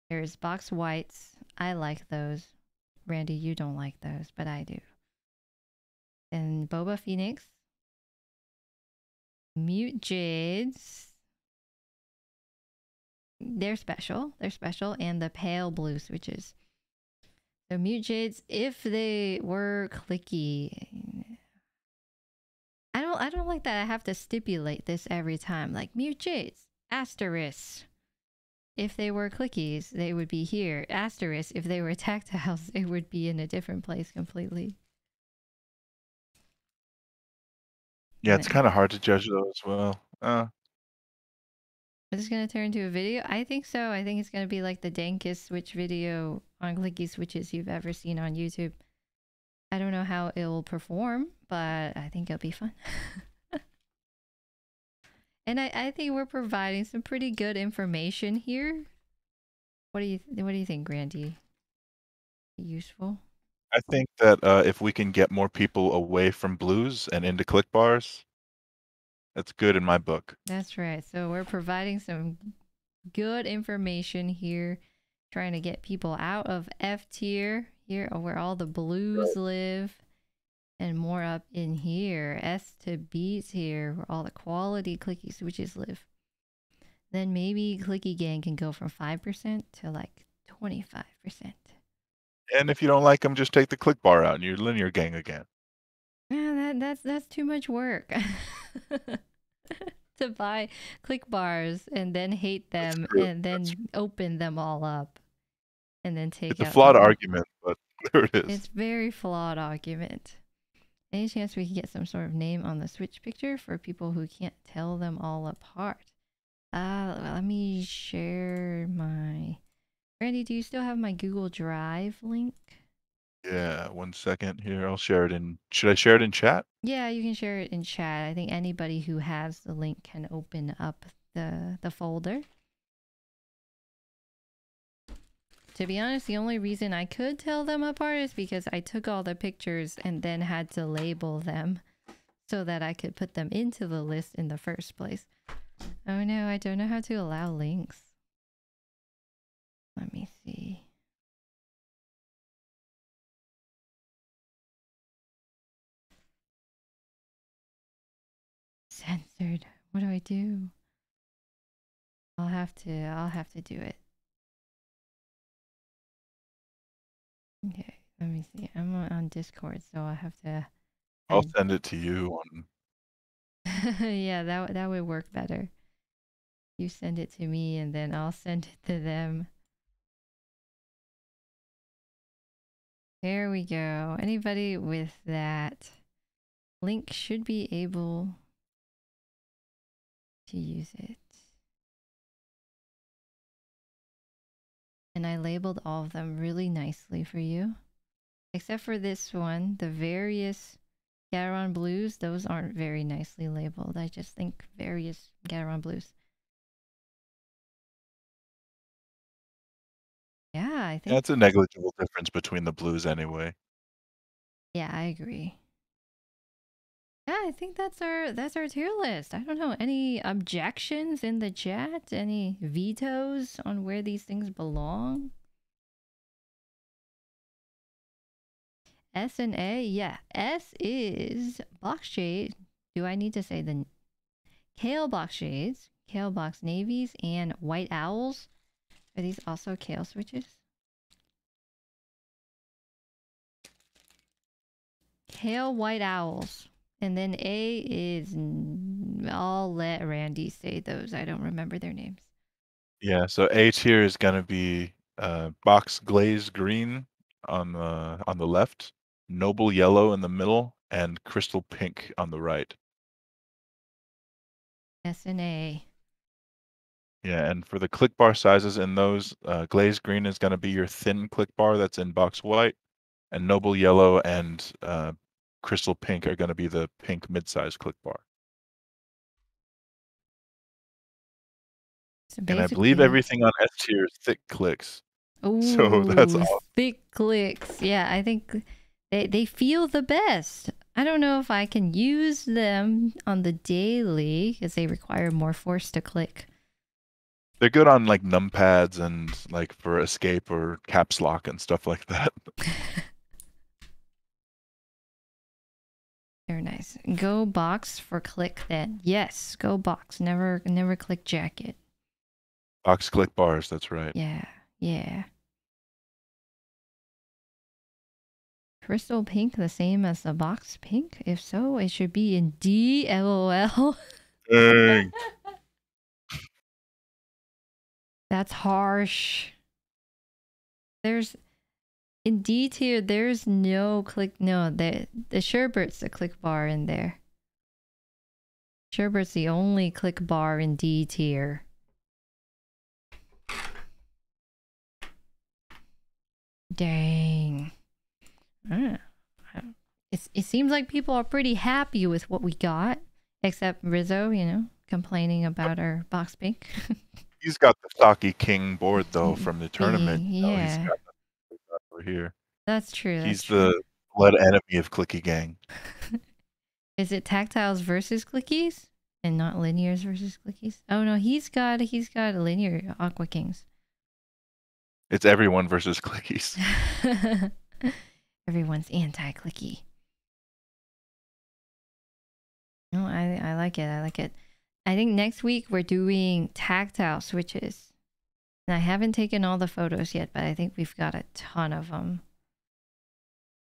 there's box whites. I like those. Randy, you don't like those, but I do. Then Boba Phoenix, Mute Jades. They're special. They're special, and the pale blue switches. So Mute Jades, if they were clicky, I don't I don't like that I have to stipulate this every time. Like mute jades, asterisk. If they were clickies, they would be here. Asterisk, if they were tactiles, [laughs] it would be in a different place completely. Yeah, it's kind of hard to judge though as well. Uh, Is this gonna turn into a video? I think so. I think it's gonna be like the dankest switch video on clicky switches you've ever seen on YouTube. I don't know how it'll perform, but I think it'll be fun. [laughs] and I, I think we're providing some pretty good information here. What do you what do you think, Grandy? Useful? I think that uh, if we can get more people away from blues and into click bars, that's good in my book. That's right. So we're providing some good information here, trying to get people out of F tier here, where all the blues live, and more up in here, S to B's here, where all the quality clicky switches live. Then maybe Clicky Gang can go from five percent to like twenty five percent. And if you don't like them, just take the click bar out and you're linear gang again. Yeah, that that's that's too much work. [laughs] to buy click bars and then hate them and then open them all up and then take It's a flawed the- argument, but [laughs] there it is. It's very flawed argument. Any chance we can get some sort of name on the Switch picture for people who can't tell them all apart? Uh, let me share my. Randy, do you still have my Google Drive link? Yeah, one second here. I'll share it in. Should I share it in chat? Yeah, you can share it in chat. I think anybody who has the link can open up the the folder. To be honest, the only reason I could tell them apart is because I took all the pictures and then had to label them so that I could put them into the list in the first place. Oh no, I don't know how to allow links. Let me Censored. What do I do? I'll have to I'll have to do it. Okay, let me see. I'm on Discord, so I have to I'll send it to you on. [laughs] yeah, that that would work better. You send it to me and then I'll send it to them. There we go. Anybody with that link should be able to use it. And I labeled all of them really nicely for you. Except for this one, the various Gateron blues, those aren't very nicely labeled. I just think various Gateron blues. Yeah, I think that's a negligible difference between the blues anyway. Yeah, I agree. Yeah, I think that's our that's our tier list. I don't know any objections in the chat, any vetoes on where these things belong. S and A. Yeah, S is box jade. Do I need to say the kailh box jades, kailh box navies, and white owls? Are these also kailh switches? Kailh white owls. And then A is. I'll let Randy say those. I don't remember their names. Yeah, so A tier is gonna be uh, box glazed green on the on the left, noble yellow in the middle, and crystal pink on the right. S and A. Yeah, and for the click bar sizes in those, uh, glazed green is going to be your thin click bar that's in box white, and noble yellow and uh, crystal pink are going to be the pink mid-size click bar. So And I believe everything on S tier is thick clicks. Ooh, So that's all. thick clicks. Yeah, I think they they feel the best. I don't know if I can use them on the daily because they require more force to click. They're good on like numpads and like for escape or caps lock and stuff like that. [laughs] Very nice. Go box for click then. Yes, go box. Never never click jacket. Box click bars, that's right. Yeah, yeah. Crystal pink the same as the box pink? If so, it should be in D LOL. Dang. [laughs] That's harsh. There's in D tier. There's no click. No, the the Sherbert's the click bar in there. Sherbert's the only click bar in D tier. Dang. Ah, It's, it seems like people are pretty happy with what we got, except Rizzo, you know, complaining about our box pink. [laughs] He's got the Saki King board though from the tournament. y- you know, he's yeah. got that over here. That's true. That's He's true. the blood enemy of Clicky Gang. [laughs] Is it tactiles versus clickies and not linears versus clickies? Oh no, he's got he's got linear Aqua Kings. It's everyone versus Clickies. [laughs] Everyone's anti-clicky. No, I I like it. I like it. I think next week we're doing tactile switches. And I haven't taken all the photos yet, but I think we've got a ton of them.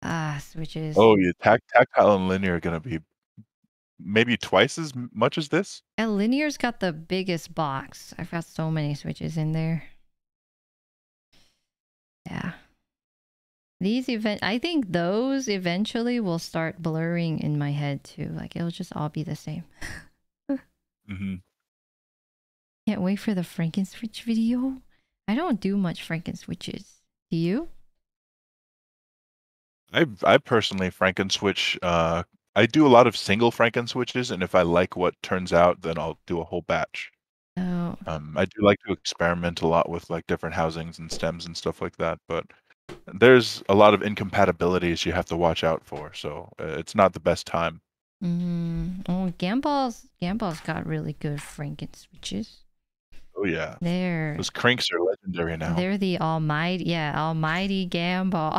Ah, switches. Oh, yeah, tac- tactile and linear are gonna be maybe twice as much as this. And Linear's got the biggest box. I've got so many switches in there. Yeah. These event I think those eventually will start blurring in my head too. Like it'll just all be the same. [laughs] mm-hmm. Can't wait for the Frankenswitch video. I don't do much Frankenswitches. Do you? I I personally Frankenswitch. Uh, I do a lot of single Frankenswitches, and if I like what turns out, then I'll do a whole batch. Oh, Um, I do like to experiment a lot with like different housings and stems and stuff like that, but there's a lot of incompatibilities you have to watch out for. So uh, it's not the best time. mm, oh, Gamball's Gamball's got really good Frankenswitches. Oh yeah, They're those crinks are legendary now. They're the almighty, yeah, almighty Gamble.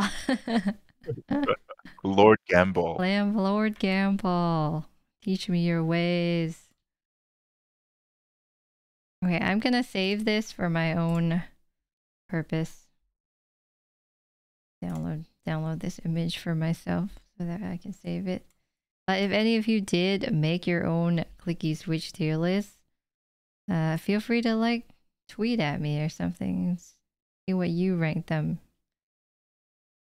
[laughs] Lord Gamble. Lamb Lord Gamble. Teach me your ways. Okay, I'm gonna save this for my own purpose. Download download this image for myself so that I can save it. Uh, if any of you did make your own clicky switch tier list, uh, feel free to like tweet at me or something. See what you rank them.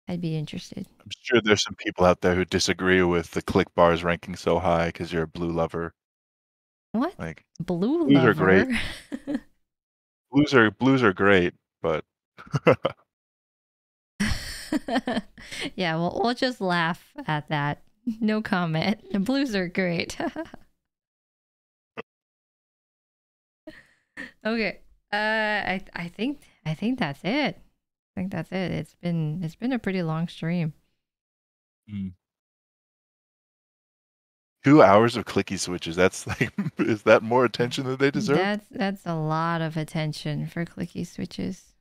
I'd be interested. I'm sure there's some people out there who disagree with the click bars ranking so high because you're a blue lover. What? Like Blue Blues lover. are great. [laughs] blues are blues are great, but [laughs] yeah, well, we'll just laugh at that. [laughs] No comment. The blues are great. Okay. Uh, I I think I think that's it. I think that's it. It's been it's been a pretty long stream. two hours of clicky switches. That's [laughs] like, is that more attention than they deserve? That's that's a lot of attention for clicky switches.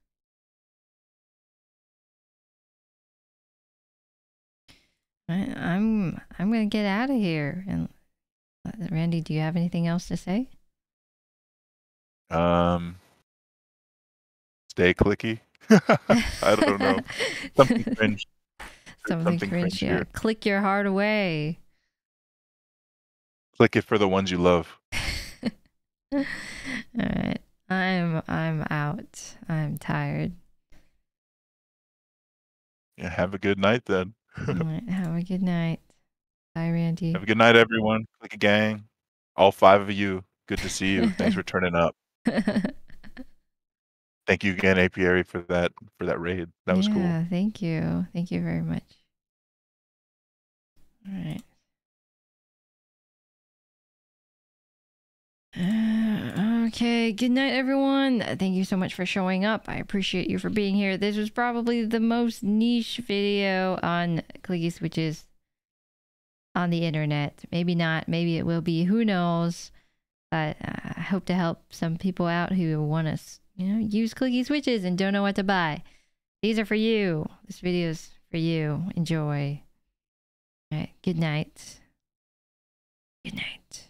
I, I'm I'm gonna get out of here. And uh, Randy, do you have anything else to say? Um, stay clicky. [laughs] I don't know. [laughs] Something cringe. something, something cringe. cringe Yeah, click your heart away. Click it for the ones you love. [laughs] All right, I'm I'm out. I'm tired. Yeah, have a good night then. All right, have a good night. Bye, Randy. Have a good night, everyone. Clicky gang. All five of you. Good to see you. Thanks for turning up. [laughs] Thank you again, Apiary, for that for that raid. That was cool. yeah, thank you. Thank you very much. All right. Uh, okay, good night, everyone. Thank you so much for showing up. I appreciate you for being here. This was probably the most niche video on clicky switches on the internet. Maybe not, maybe it will be, who knows. But uh, I hope to help some people out who want to, you know, use clicky switches and don't know what to buy. These are for you. This video is for you. Enjoy. All right, good night. Good night.